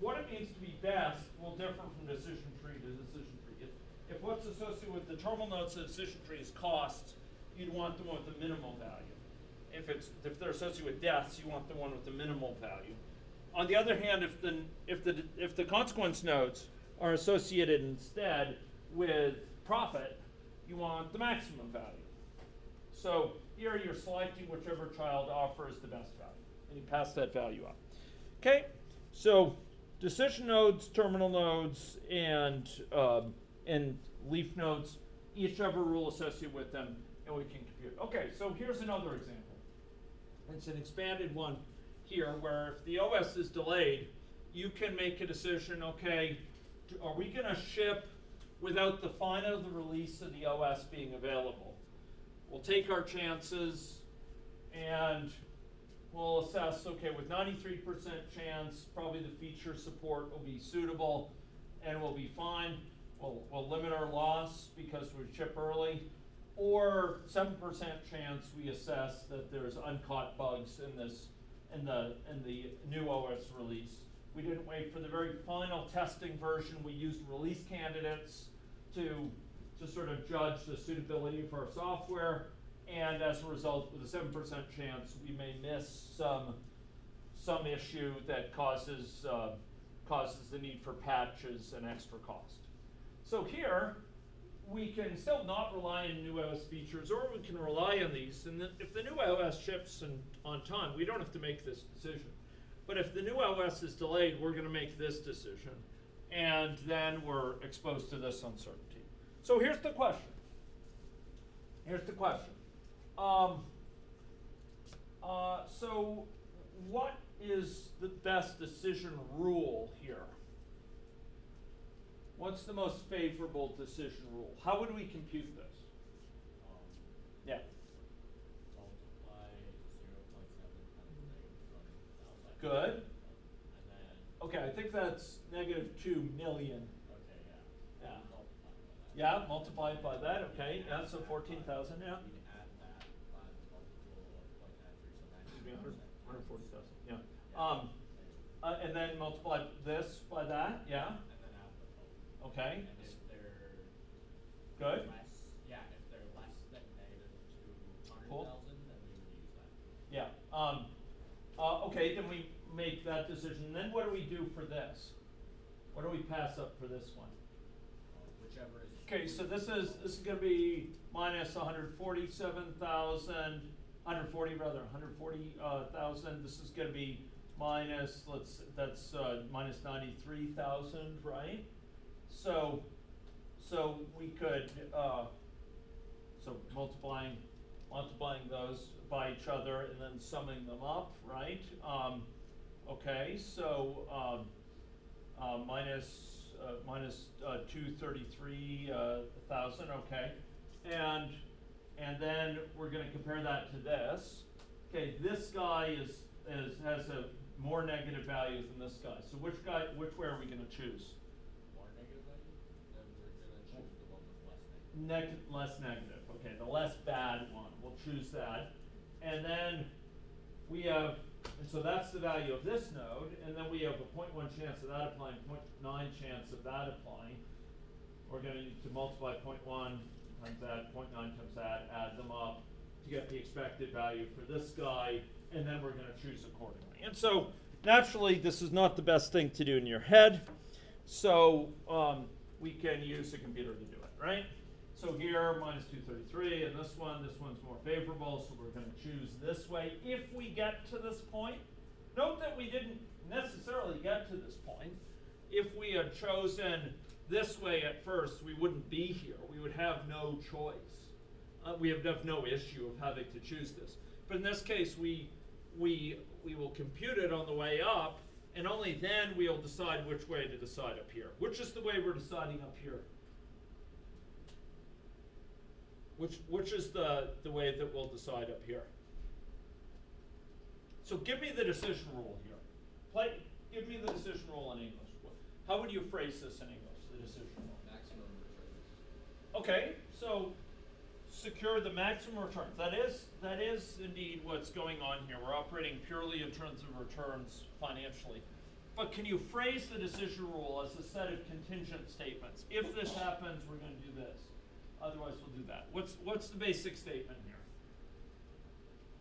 what it means to be best will differ from decision tree to decision. If, what's associated with the terminal nodes of the decision tree is costs, you'd want the one with the minimal value. If it's if they're associated with deaths, you want the one with the minimal value. On the other hand, if the if the if the consequence nodes are associated instead with profit, you want the maximum value. So here you're selecting whichever child offers the best value, and you pass that value up. Okay, so decision nodes, terminal nodes, and um, and leaf nodes each have a rule associated with them, and we can compute. Okay, so here's another example. It's an expanded one here, where if the OS is delayed, you can make a decision. Okay, are we going to ship without the final of the release of the OS being available? We'll take our chances, and we'll assess, okay, with 93% chance, probably the feature support will be suitable and we'll be fine. We'll, we'll limit our loss because we ship early. Or 7% chance we assess that there's uncaught bugs in this, in the, in the new OS release. We didn't wait for the very final testing version. We used release candidates to, to sort of judge the suitability of our software. And as a result, with a seven percent chance, we may miss some, some issue that causes, uh, causes the need for patches and extra cost. So here, we can still not rely on new OS features, or we can rely on these. And if the new OS ships in, on time, we don't have to make this decision. But if the new OS is delayed, we're going to make this decision, and then we're exposed to this uncertainty. So here's the question. Here's the question. Um, uh, so, what is the best decision rule here? What's the most favorable decision rule? How would we compute this? um, Yeah. multiply zero point seven times negative. Good. And then, Okay, I think that's negative two million. okay, yeah. Yeah. Multiply. Yeah, multiply it by that, okay, yeah, so fourteen thousand, yeah. You can add that by the multiple of point nine three, so Should be ninety hundred, percent. hundred forty thousand, yeah. Um, uh, and then multiply this by that, yeah, And then add the total. Okay, And if they're good, less, yeah, if they're less than negative two hundred thousand, then Yeah, um, uh, okay, then we make that decision, then what do we do for this? What do we pass up for this one? Uh, Whichever is. Okay, so this is, this is gonna be minus hundred forty-seven thousand, hundred forty rather, hundred forty, uh, this is gonna be minus, let's, that's, uh, minus ninety-three thousand, right? So, so we could, uh, so multiplying, multiplying those by each other and then summing them up, right? Um, okay, so, um, uh, minus, uh, minus, uh, two thirty-three, uh, okay? And, and then we're gonna compare that to this. Okay, this guy is, is, has a more negative value than this guy, so which guy, which way are we gonna choose? More negative value, then we're gonna choose the one with less negative. Less negative, okay, the less bad one, we'll choose that. And then we have, and so that's the value of this node, and then we have a 0.1 chance of that applying, 0.9 chance of that applying. We're gonna need to multiply 0.1 times that, 0.9 times that, add them up to get the expected value for this guy, and then we're gonna choose accordingly. And so naturally, this is not the best thing to do in your head, so um, we can use a computer to do it, right? So here, minus 233, and this one, this one's more favorable, so we're gonna choose this way if we get to this point. Note that we didn't necessarily get to this point. If we had chosen this way at first, we wouldn't be here. We would have no choice. Uh, we have have no issue of having to choose this. But in this case, we, we, we will compute it on the way up, and only then we'll decide which way to decide up here. Which is the way we're deciding up here? Which, which is the, the way that we'll decide up here? So give me the decision rule here. Play, give me the decision rule in English. How would you phrase this in English, the decision rule? Maximum returns. Okay, so secure the maximum returns. That is, that is indeed what's going on here. We're operating purely in terms of returns financially. But can you phrase the decision rule as a set of contingent statements? If this happens, we're gonna do this. Otherwise, we'll do that. What's, what's the basic statement here?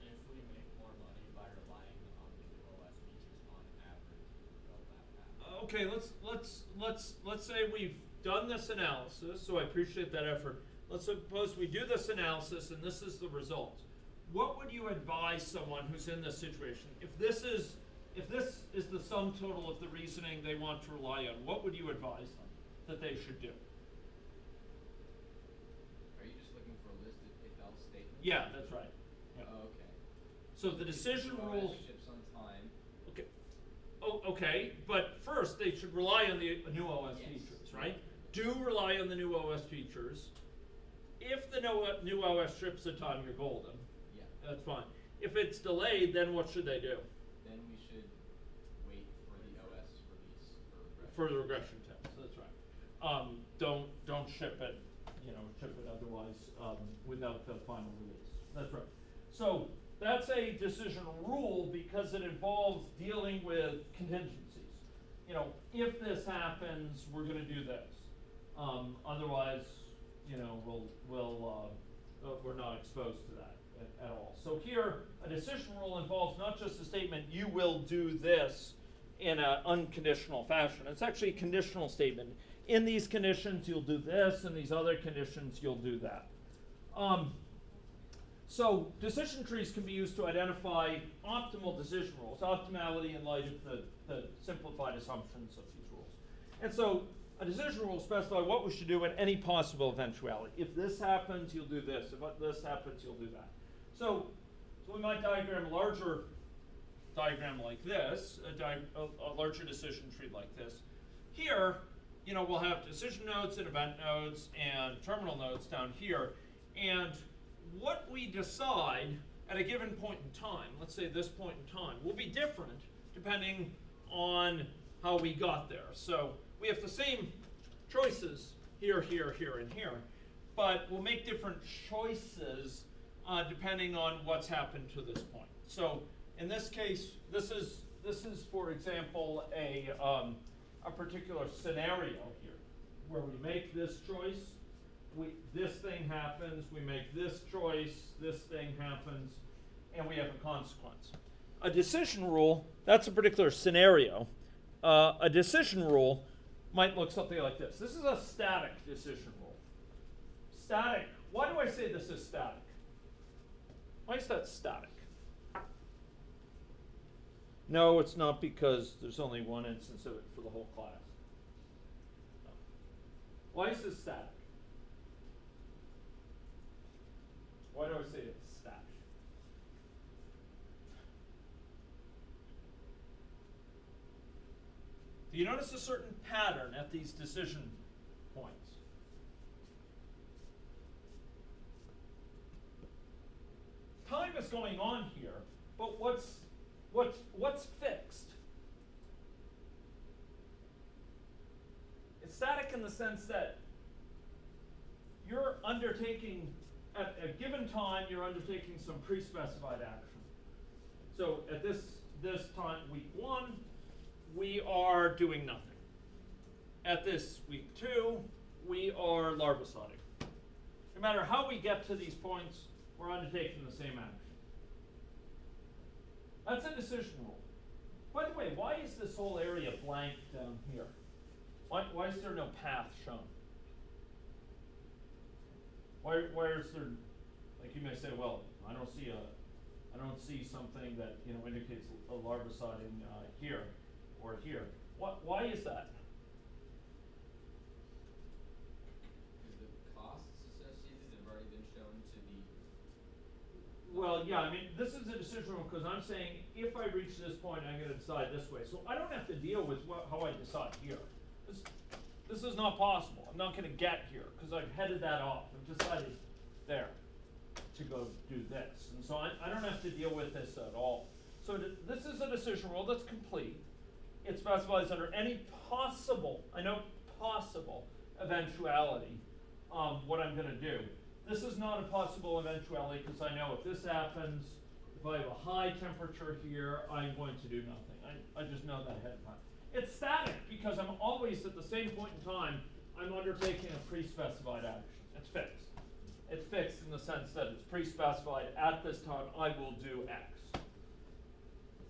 If we make more money by relying on the OS features on average, we go that path. Okay, let's, let's, let's, let's say we've done this analysis, so I appreciate that effort. Let's suppose we do this analysis and this is the result. What would you advise someone who's in this situation? If this is, if this is the sum total of the reasoning they want to rely on, what would you advise them that they should do? Are you just looking for a list of if-else statements? Yeah, that's right. Yeah. Oh, okay. So the decision rule. ships on time. Okay. Oh, okay, but first they should rely on the new OS Yes. features, right? Do rely on the new OS features. If the new OS strips the time, you're golden. Yeah. That's fine. If it's delayed, then what should they do? Then we should wait for the OS release for For the regression test, that's right. Um, don't, don't ship it, you know, ship it otherwise, um, without the final release. That's right. So, that's a decision rule because it involves dealing with contingencies. You know, if this happens, we're gonna do this. Um, otherwise, you know, we'll, we'll, uh, uh, we're not exposed to that at, at all. So here, a decision rule involves not just a statement, you will do this in an unconditional fashion. It's actually a conditional statement. In these conditions, you'll do this, in these other conditions, you'll do that. Um, so decision trees can be used to identify optimal decision rules, optimality in light of the, the simplified assumptions of these rules. And so a decision rule will specify what we should do in any possible eventuality. If this happens, you'll do this. If this happens, you'll do that. So, so we might diagram a larger diagram like this, a, a, a larger decision tree like this. Here, you know, we'll have decision nodes and event nodes and terminal nodes down here. And what we decide at a given point in time, let's say this point in time, will be different depending on how we got there. So we have the same choices here, here, here, and here, but we'll make different choices uh, depending on what's happened to this point. So in this case, this is this is, for example, a um, a particular scenario here where we make this choice, we this thing happens, we make this choice, this thing happens, and we have a consequence. A decision rule, that's a particular scenario. Uh, a decision rule might look something like this. This is a static decision rule. Static, why do I say this is static? Why is that static? No, it's not because there's only one instance of it for the whole class. No. Why is this static? Why do I say it's static? Do you notice a certain pattern at these decision points? Time is going on here, but what's what's what's fixed? It's static in the sense that you're undertaking at a given time you're undertaking some pre-specified action. So at this this time week one, we are doing nothing. At this week two, we are larviciding. No matter how we get to these points, we're undertaking the same action. That's a decision rule. By the way, why is this whole area blank down here? Why, why is there no path shown? Why, why is there, like you may say, well, I don't see a, I don't see something that, you know, indicates a larviciding uh, here or here. What, why is that? Because the costs associated have already been shown to the. Well, yeah, I mean, this is a decision rule because I'm saying if I reach this point, I'm going to decide this way. So I don't have to deal with what, how I decide here. This, this is not possible. I'm not going to get here because I've headed that off. I've decided there to go do this. And so I, I don't have to deal with this at all. So this is a decision rule that's complete. It specifies under any possible, I know possible, eventuality, um, what I'm going to do. This is not a possible eventuality because I know if this happens, if I have a high temperature here, I'm going to do nothing. I, I just know that ahead of time. It's static because I'm always at the same point in time, I'm undertaking a pre-specified action. It's fixed. It's fixed in the sense that it's pre-specified at this time, I will do X.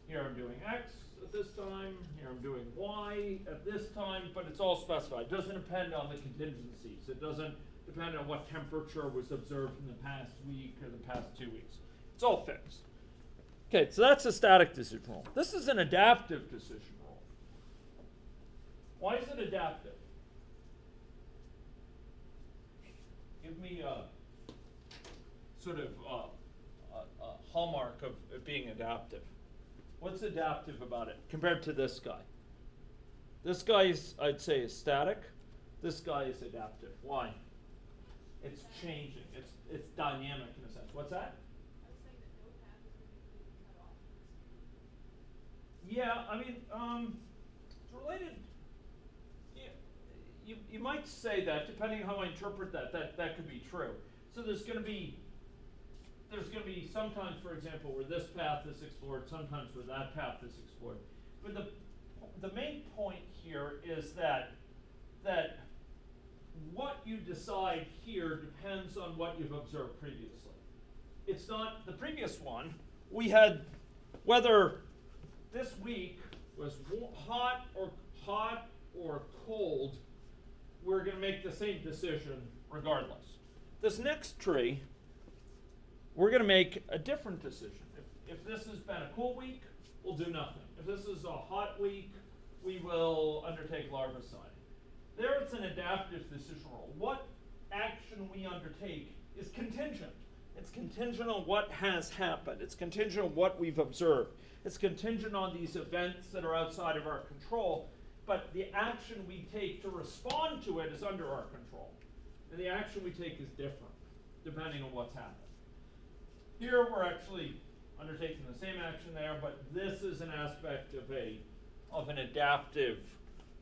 Here I'm doing X at this time, here I'm doing Y at this time, but it's all specified. It doesn't depend on the contingencies. It doesn't depend on what temperature was observed in the past week or the past two weeks. It's all fixed. Okay, so that's a static decision rule. This is an adaptive decision rule. Why is it adaptive? Give me a sort of uh, a, a hallmark of it being adaptive. What's adaptive about it compared to this guy? This guy is, I'd say, is static. This guy is adaptive. Why? It's changing. It's it's dynamic in a sense. What's that? Yeah, I mean, um, it's related. You, you might say that, depending on how I interpret that, that that could be true. So there's going to be there's going to be sometimes, for example, where this path is explored, sometimes where that path is explored. But the the main point here is that that what you decide here depends on what you've observed previously. It's not the previous one. We had whether this week was hot or hot or cold. We're going to make the same decision regardless. This next tree, we're going to make a different decision. If, if this has been a cool week, we'll do nothing. If this is a hot week, we will undertake larvicide. There it's an adaptive decision rule. What action we undertake is contingent. It's contingent on what has happened. It's contingent on what we've observed. It's contingent on these events that are outside of our control. But the action we take to respond to it is under our control. And the action we take is different depending on what's happened. Here we're actually undertaking the same action there, but this is an aspect of a of an adaptive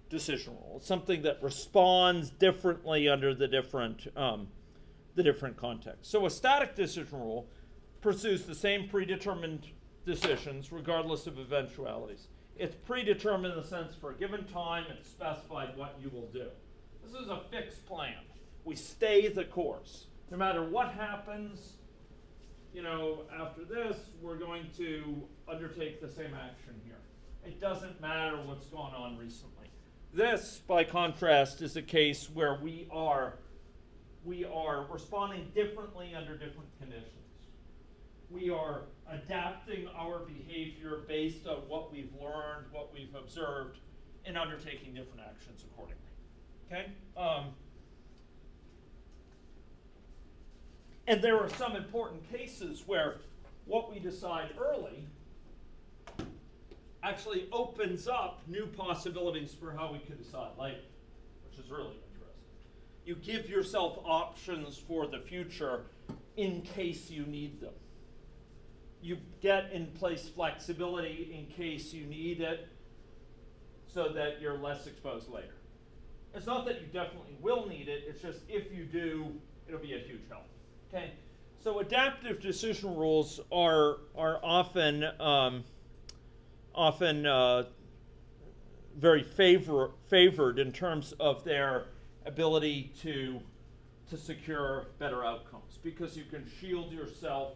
decision rule. Something that responds differently under the different um, the different contexts. So a static decision rule pursues the same predetermined decisions regardless of eventualities. It's predetermined in the sense for a given time it's specified what you will do. This is a fixed plan. We stay the course. No matter what happens, you know, after this, we're going to undertake the same action here. It doesn't matter what's gone on recently. This, by contrast, is a case where we are we are responding differently under different conditions. We are adapting our behavior based on what we've learned, what we've observed, and undertaking different actions accordingly. Okay? Um, and there are some important cases where what we decide early actually opens up new possibilities for how we could decide later, which is really interesting. You give yourself options for the future in case you need them. You get in place flexibility in case you need it so that you're less exposed later. It's not that you definitely will need it, it's just if you do, it'll be a huge help. Okay? So adaptive decision rules are, are often um, often uh, very favor, favored in terms of their ability to, to secure better outcomes because you can shield yourself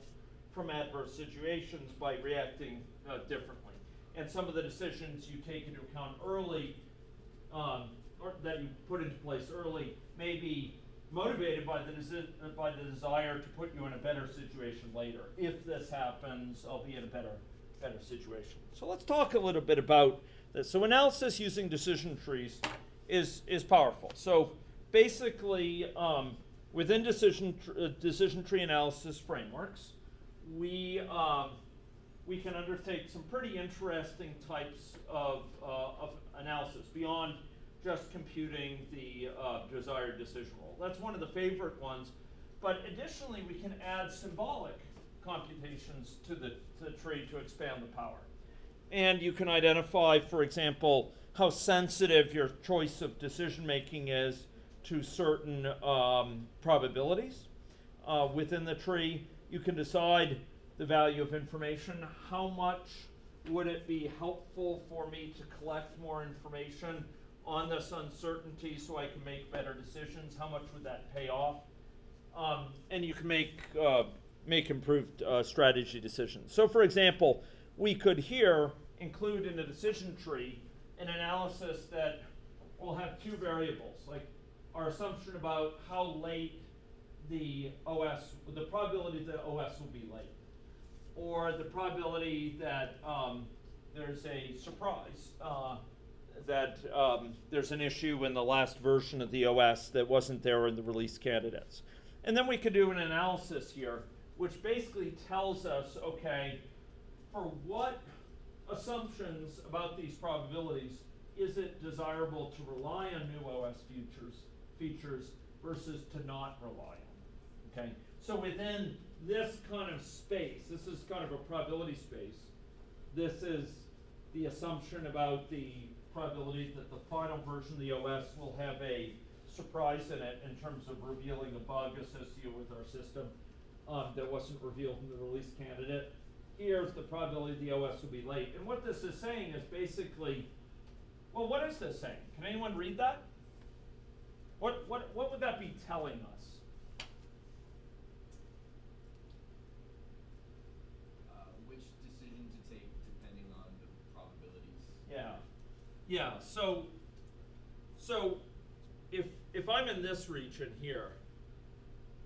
from adverse situations by reacting uh, differently. And some of the decisions you take into account early, um, or that you put into place early, may be motivated by the, desi- by the desire to put you in a better situation later. If this happens, I'll be in a better better situation. So let's talk a little bit about this. So analysis using decision trees is, is powerful. So basically, um, within decision, tr- uh, decision tree analysis frameworks, we, um, we can undertake some pretty interesting types of, uh, of analysis beyond just computing the uh, desired decision rule. That's one of the favorite ones. But additionally, we can add symbolic computations to the, to the tree to expand the power. And you can identify, for example, how sensitive your choice of decision making is to certain um, probabilities uh, within the tree. You can decide the value of information. How much would it be helpful for me to collect more information on this uncertainty so I can make better decisions? How much would that pay off? Um, and you can make uh, make improved uh, strategy decisions. So, for example, we could here include in a decision tree an analysis that will have two variables, like our assumption about how late the OS, the probability that OS will be late, or the probability that um, there's a surprise, uh, that um, there's an issue in the last version of the OS that wasn't there in the release candidates. And then we could do an analysis here which basically tells us, okay, for what assumptions about these probabilities is it desirable to rely on new OS features, features versus to not rely on them, okay? So within this kind of space, this is kind of a probability space, this is the assumption about the probability that the final version of the OS will have a surprise in it in terms of revealing a bug associated with our system um, that wasn't revealed in the release candidate. Here's the probability the OS will be late. And what this is saying is basically, well, what is this saying? Can anyone read that? What, what, what would that be telling us? Uh, which decision to take depending on the probabilities. Yeah. Yeah, so so if if I'm in this region here,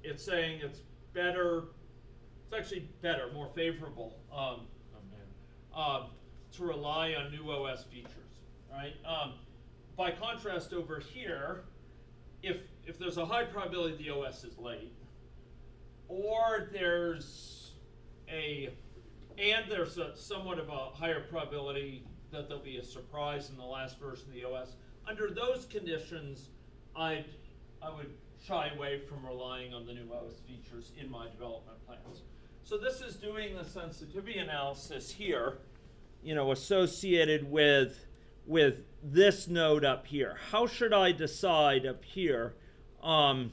it's saying it's better. It's actually better, more favorable. Um, oh um, to rely on new OS features, right? Um, by contrast, over here, if if there's a high probability the OS is late, or there's a and there's a somewhat of a higher probability that there'll be a surprise in the last version of the OS. Under those conditions, I'd I would shy away from relying on the new OS features in my development plans. So this is doing the sensitivity analysis here, you know, associated with with this node up here. How should I decide up here um,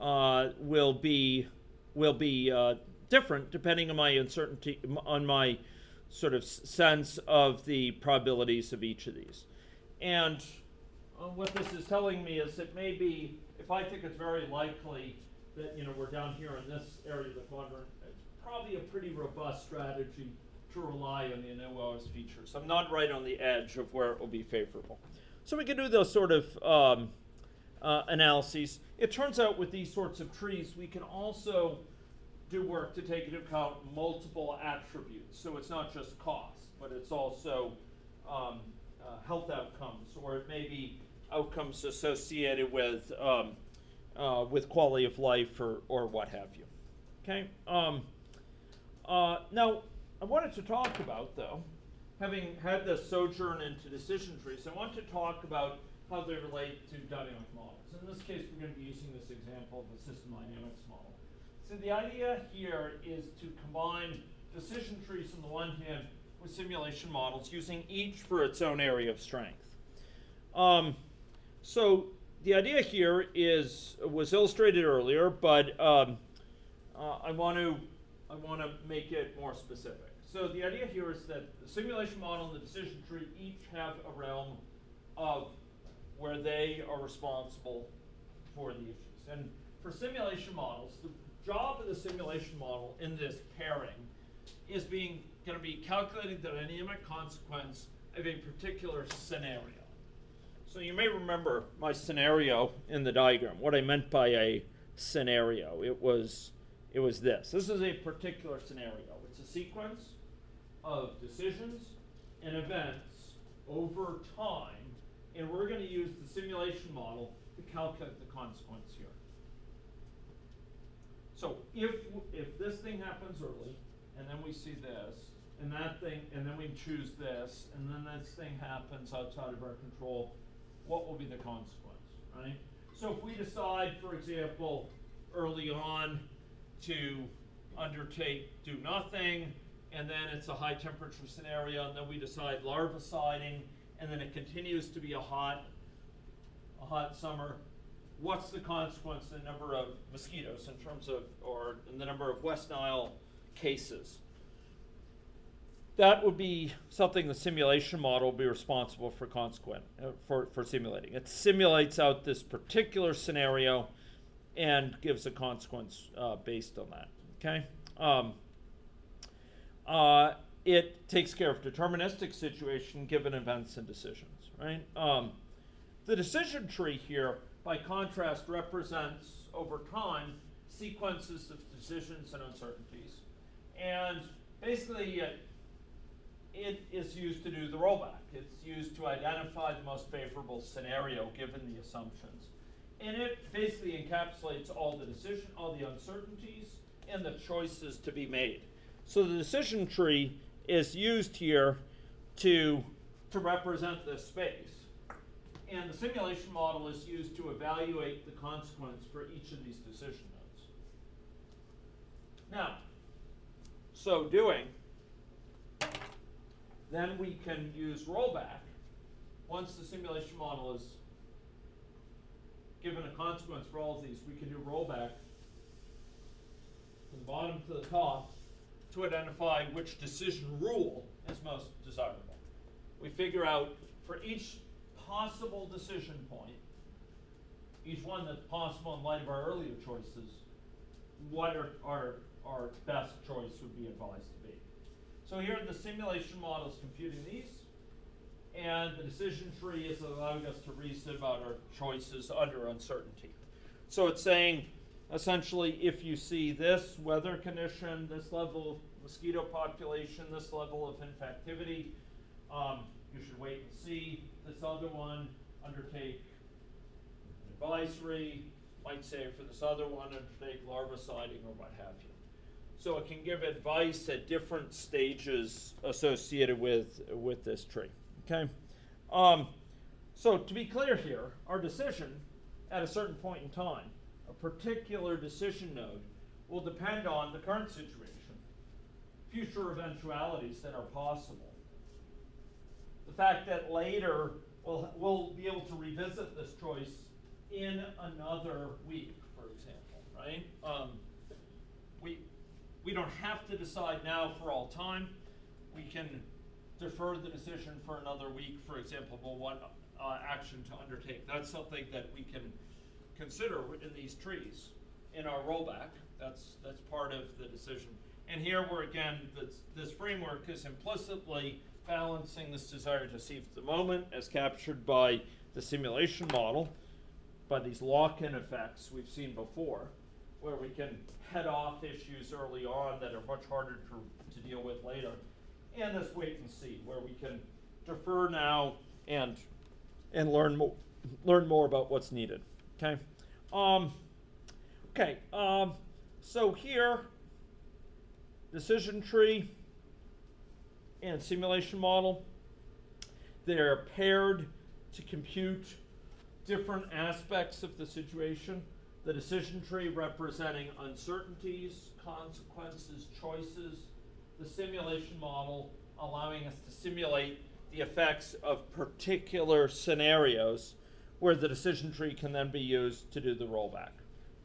uh, will be will be uh, different depending on my uncertainty on my sort of sense of the probabilities of each of these. And uh, what this is telling me is it may be if I think it's very likely that you know we're down here in this area of the quadrant, it's probably a pretty robust strategy to rely on the new OS features. I'm not right on the edge of where it will be favorable. So we can do those sort of um, uh, analyses. It turns out with these sorts of trees, we can also do work to take into account multiple attributes. So it's not just cost, but it's also um, uh, health outcomes, or it may be outcomes associated with um, uh, with quality of life or, or what have you. Okay. Um, uh, now, I wanted to talk about though, having had this sojourn into decision trees, I want to talk about how they relate to dynamic models. In this case, we're going to be using this example of a system dynamics model. So the idea here is to combine decision trees on the one hand with simulation models, using each for its own area of strength. Um, so the idea here is was illustrated earlier, but um, uh, I want to I want to make it more specific. So the idea here is that the simulation model and the decision tree each have a realm of where they are responsible for the issues. And for simulation models, the job of the simulation model in this pairing is being going to be calculating the dynamic consequence of a particular scenario. So you may remember my scenario in the diagram. What I meant by a scenario, it was it was this. This is a particular scenario. It's a sequence of decisions and events over time, and we're going to use the simulation model to calculate the consequence here. So if if this thing happens early, and then we see this, and that thing, and then we choose this, and then this thing happens outside of our control, what will be the consequence, right? So if we decide, for example, early on to undertake do nothing, and then it's a high temperature scenario, and then we decide larviciding, and then it continues to be a hot, a hot summer, what's the consequence the number of mosquitoes in terms of, or in the number of West Nile cases? That would be something the simulation model will be responsible for consequent uh, for, for simulating. It simulates out this particular scenario and gives a consequence uh, based on that. Okay. Um, uh, it takes care of deterministic situation given events and decisions. Right. Um, the decision tree here, by contrast, represents over time sequences of decisions and uncertainties, and basically it is used to do the rollback. It's used to identify the most favorable scenario given the assumptions. And it basically encapsulates all the decision, all the uncertainties, and the choices to be made. So the decision tree is used here to, to represent this space. And the simulation model is used to evaluate the consequence for each of these decision nodes. Now, so doing, then we can use rollback once the simulation model is given a consequence for all of these. We can do rollback from the bottom to the top to identify which decision rule is most desirable. We figure out for each possible decision point, each one that's possible in light of our earlier choices, what our, our, our best choice would be advised to be. So here are the simulation model is computing these, and the decision tree is allowing us to reason about our choices under uncertainty. So it's saying, essentially, if you see this weather condition, this level of mosquito population, this level of infectivity, um, you should wait and see. This other one, undertake advisory, might say for this other one, undertake larviciding or what have you so it can give advice at different stages associated with with this tree. Okay, um, so to be clear here, our decision at a certain point in time, a particular decision node, will depend on the current situation, future eventualities that are possible. The fact that later we'll, we'll be able to revisit this choice in another week, for example, right? Um, we, we don't have to decide now for all time. We can defer the decision for another week, for example, well, what uh, action to undertake. That's something that we can consider in these trees in our rollback. That's, that's part of the decision. And here we're again, this, this framework is implicitly balancing this desire to seize the moment as captured by the simulation model, by these lock-in effects we've seen before, where we can head off issues early on that are much harder to, to deal with later. And this wait and see, where we can defer now and and learn more learn more about what's needed. Okay. Um, okay. Um, so here, decision tree and simulation model. They're paired to compute different aspects of the situation. The decision tree representing uncertainties, consequences, choices. The simulation model allowing us to simulate the effects of particular scenarios where the decision tree can then be used to do the rollback,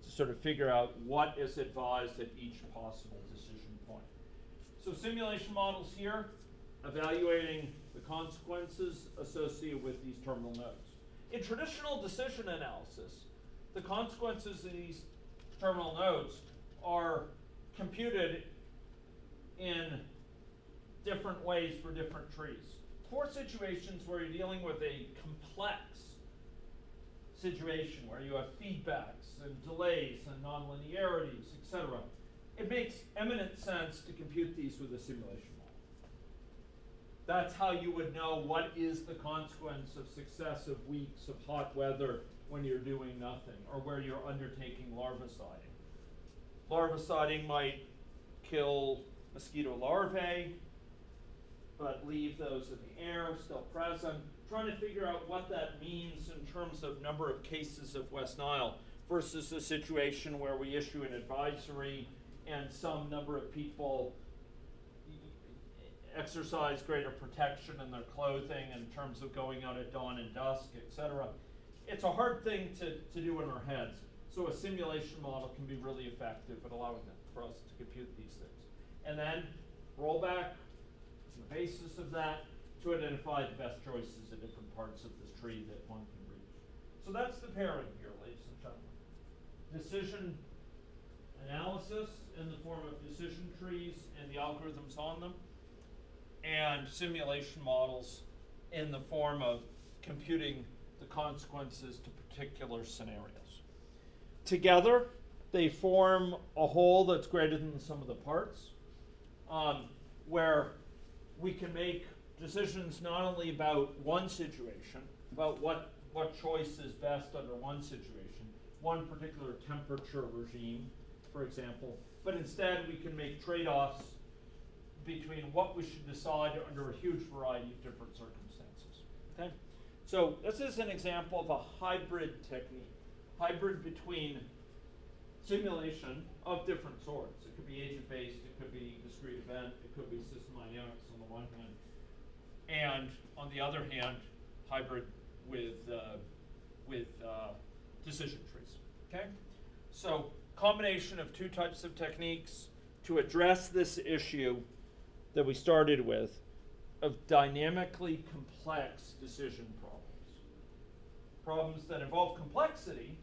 to sort of figure out what is advised at each possible decision point. So simulation models here, evaluating the consequences associated with these terminal nodes. In traditional decision analysis, the consequences of these terminal nodes are computed in different ways for different trees. For situations where you're dealing with a complex situation, where you have feedbacks and delays and nonlinearities, etc., it makes eminent sense to compute these with a simulation model. That's how you would know what is the consequence of successive weeks of hot weather when you're doing nothing, or where you're undertaking larviciding. Larviciding might kill mosquito larvae, but leave those in the air still present. Trying to figure out what that means in terms of number of cases of West Nile versus a situation where we issue an advisory and some number of people exercise greater protection in their clothing in terms of going out at dawn and dusk, etc. It's a hard thing to, to do in our heads. So a simulation model can be really effective at allowing them, for us to compute these things. And then rollback, on the basis of that, to identify the best choices at different parts of this tree that one can reach. So that's the pairing here, ladies and gentlemen. Decision analysis in the form of decision trees and the algorithms on them, and simulation models in the form of computing the consequences to particular scenarios. Together, they form a whole that's greater than the sum of the parts, um, where we can make decisions not only about one situation, about what, what choice is best under one situation, one particular temperature regime, for example, but instead we can make trade offs between what we should decide under a huge variety of different circumstances. Okay? So this is an example of a hybrid technique, hybrid between simulation of different sorts. It could be agent-based, it could be discrete event, it could be system dynamics on the one hand, and on the other hand, hybrid with uh, with uh, decision trees. Okay, so combination of two types of techniques to address this issue that we started with of dynamically complex decision. Problems that involve complexity,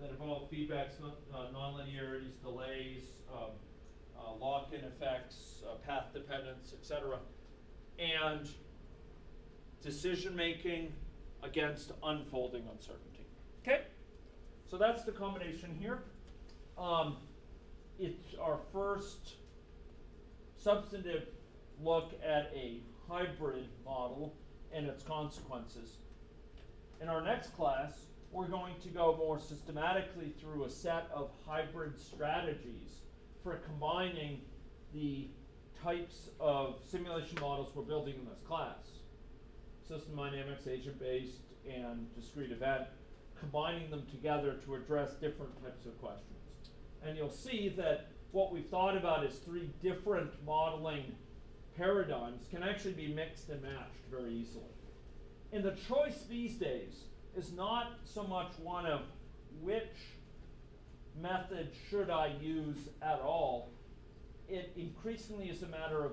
that involve feedbacks, uh, nonlinearities, delays, um, uh, lock-in effects, uh, path dependence, etc., and decision making against unfolding uncertainty. Okay, so that's the combination here. Um, it's our first substantive look at a hybrid model and its consequences. In our next class, we're going to go more systematically through a set of hybrid strategies for combining the types of simulation models we're building in this class. System dynamics, agent-based, and discrete event, combining them together to address different types of questions. And you'll see that what we've thought about is three different modeling paradigms can actually be mixed and matched very easily. And the choice these days is not so much one of which method should I use at all. It increasingly is a matter of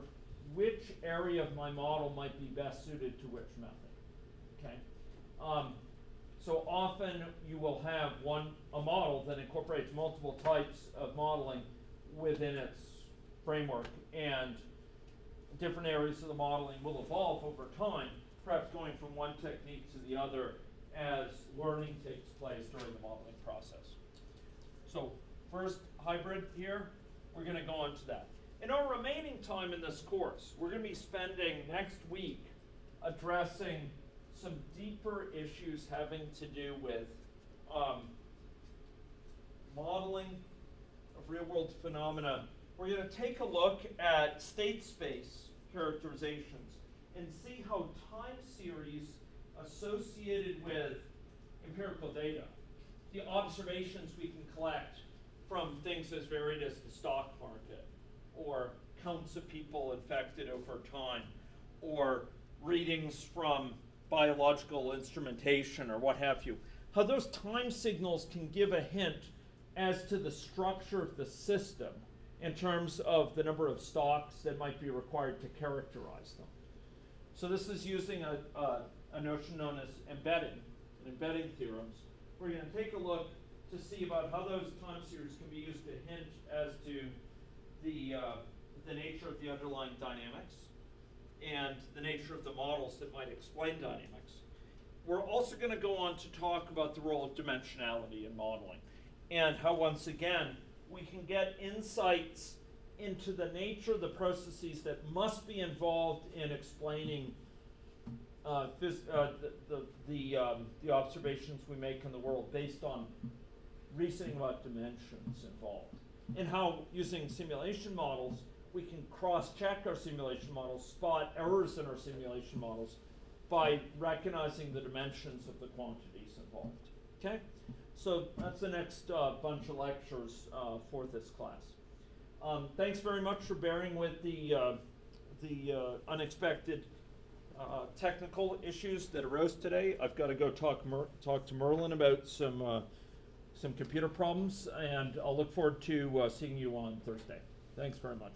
which area of my model might be best suited to which method. Okay. Um, so often you will have one a model that incorporates multiple types of modeling within its framework, and different areas of the modeling will evolve over time, from one technique to the other as learning takes place during the modeling process. So first hybrid here, we're gonna go on to that. In our remaining time in this course, we're gonna be spending next week addressing some deeper issues having to do with um, modeling of real world phenomena. We're gonna take a look at state space characterizations and see how time series associated with empirical data, the observations we can collect from things as varied as the stock market, or counts of people infected over time, or readings from biological instrumentation, or what have you. How those time signals can give a hint as to the structure of the system in terms of the number of stocks that might be required to characterize them. So this is using a, a, a notion known as embedding, embedding theorems. We're going to take a look to see about how those time series can be used to hint as to the, uh, the nature of the underlying dynamics and the nature of the models that might explain dynamics. We're also going to go on to talk about the role of dimensionality in modeling and how, once again, we can get insights into the nature of the processes that must be involved in explaining uh, uh, the, the, the, um, the observations we make in the world based on reasoning about dimensions involved. And how, using simulation models, we can cross-check our simulation models, spot errors in our simulation models by recognizing the dimensions of the quantities involved. Okay? So that's the next uh, bunch of lectures uh, for this class. Um, thanks very much for bearing with the, uh, the uh, unexpected uh, technical issues that arose today. I've got to go talk, Mer- talk to Merlin about some, uh, some computer problems, and I'll look forward to uh, seeing you on Thursday. Thanks very much.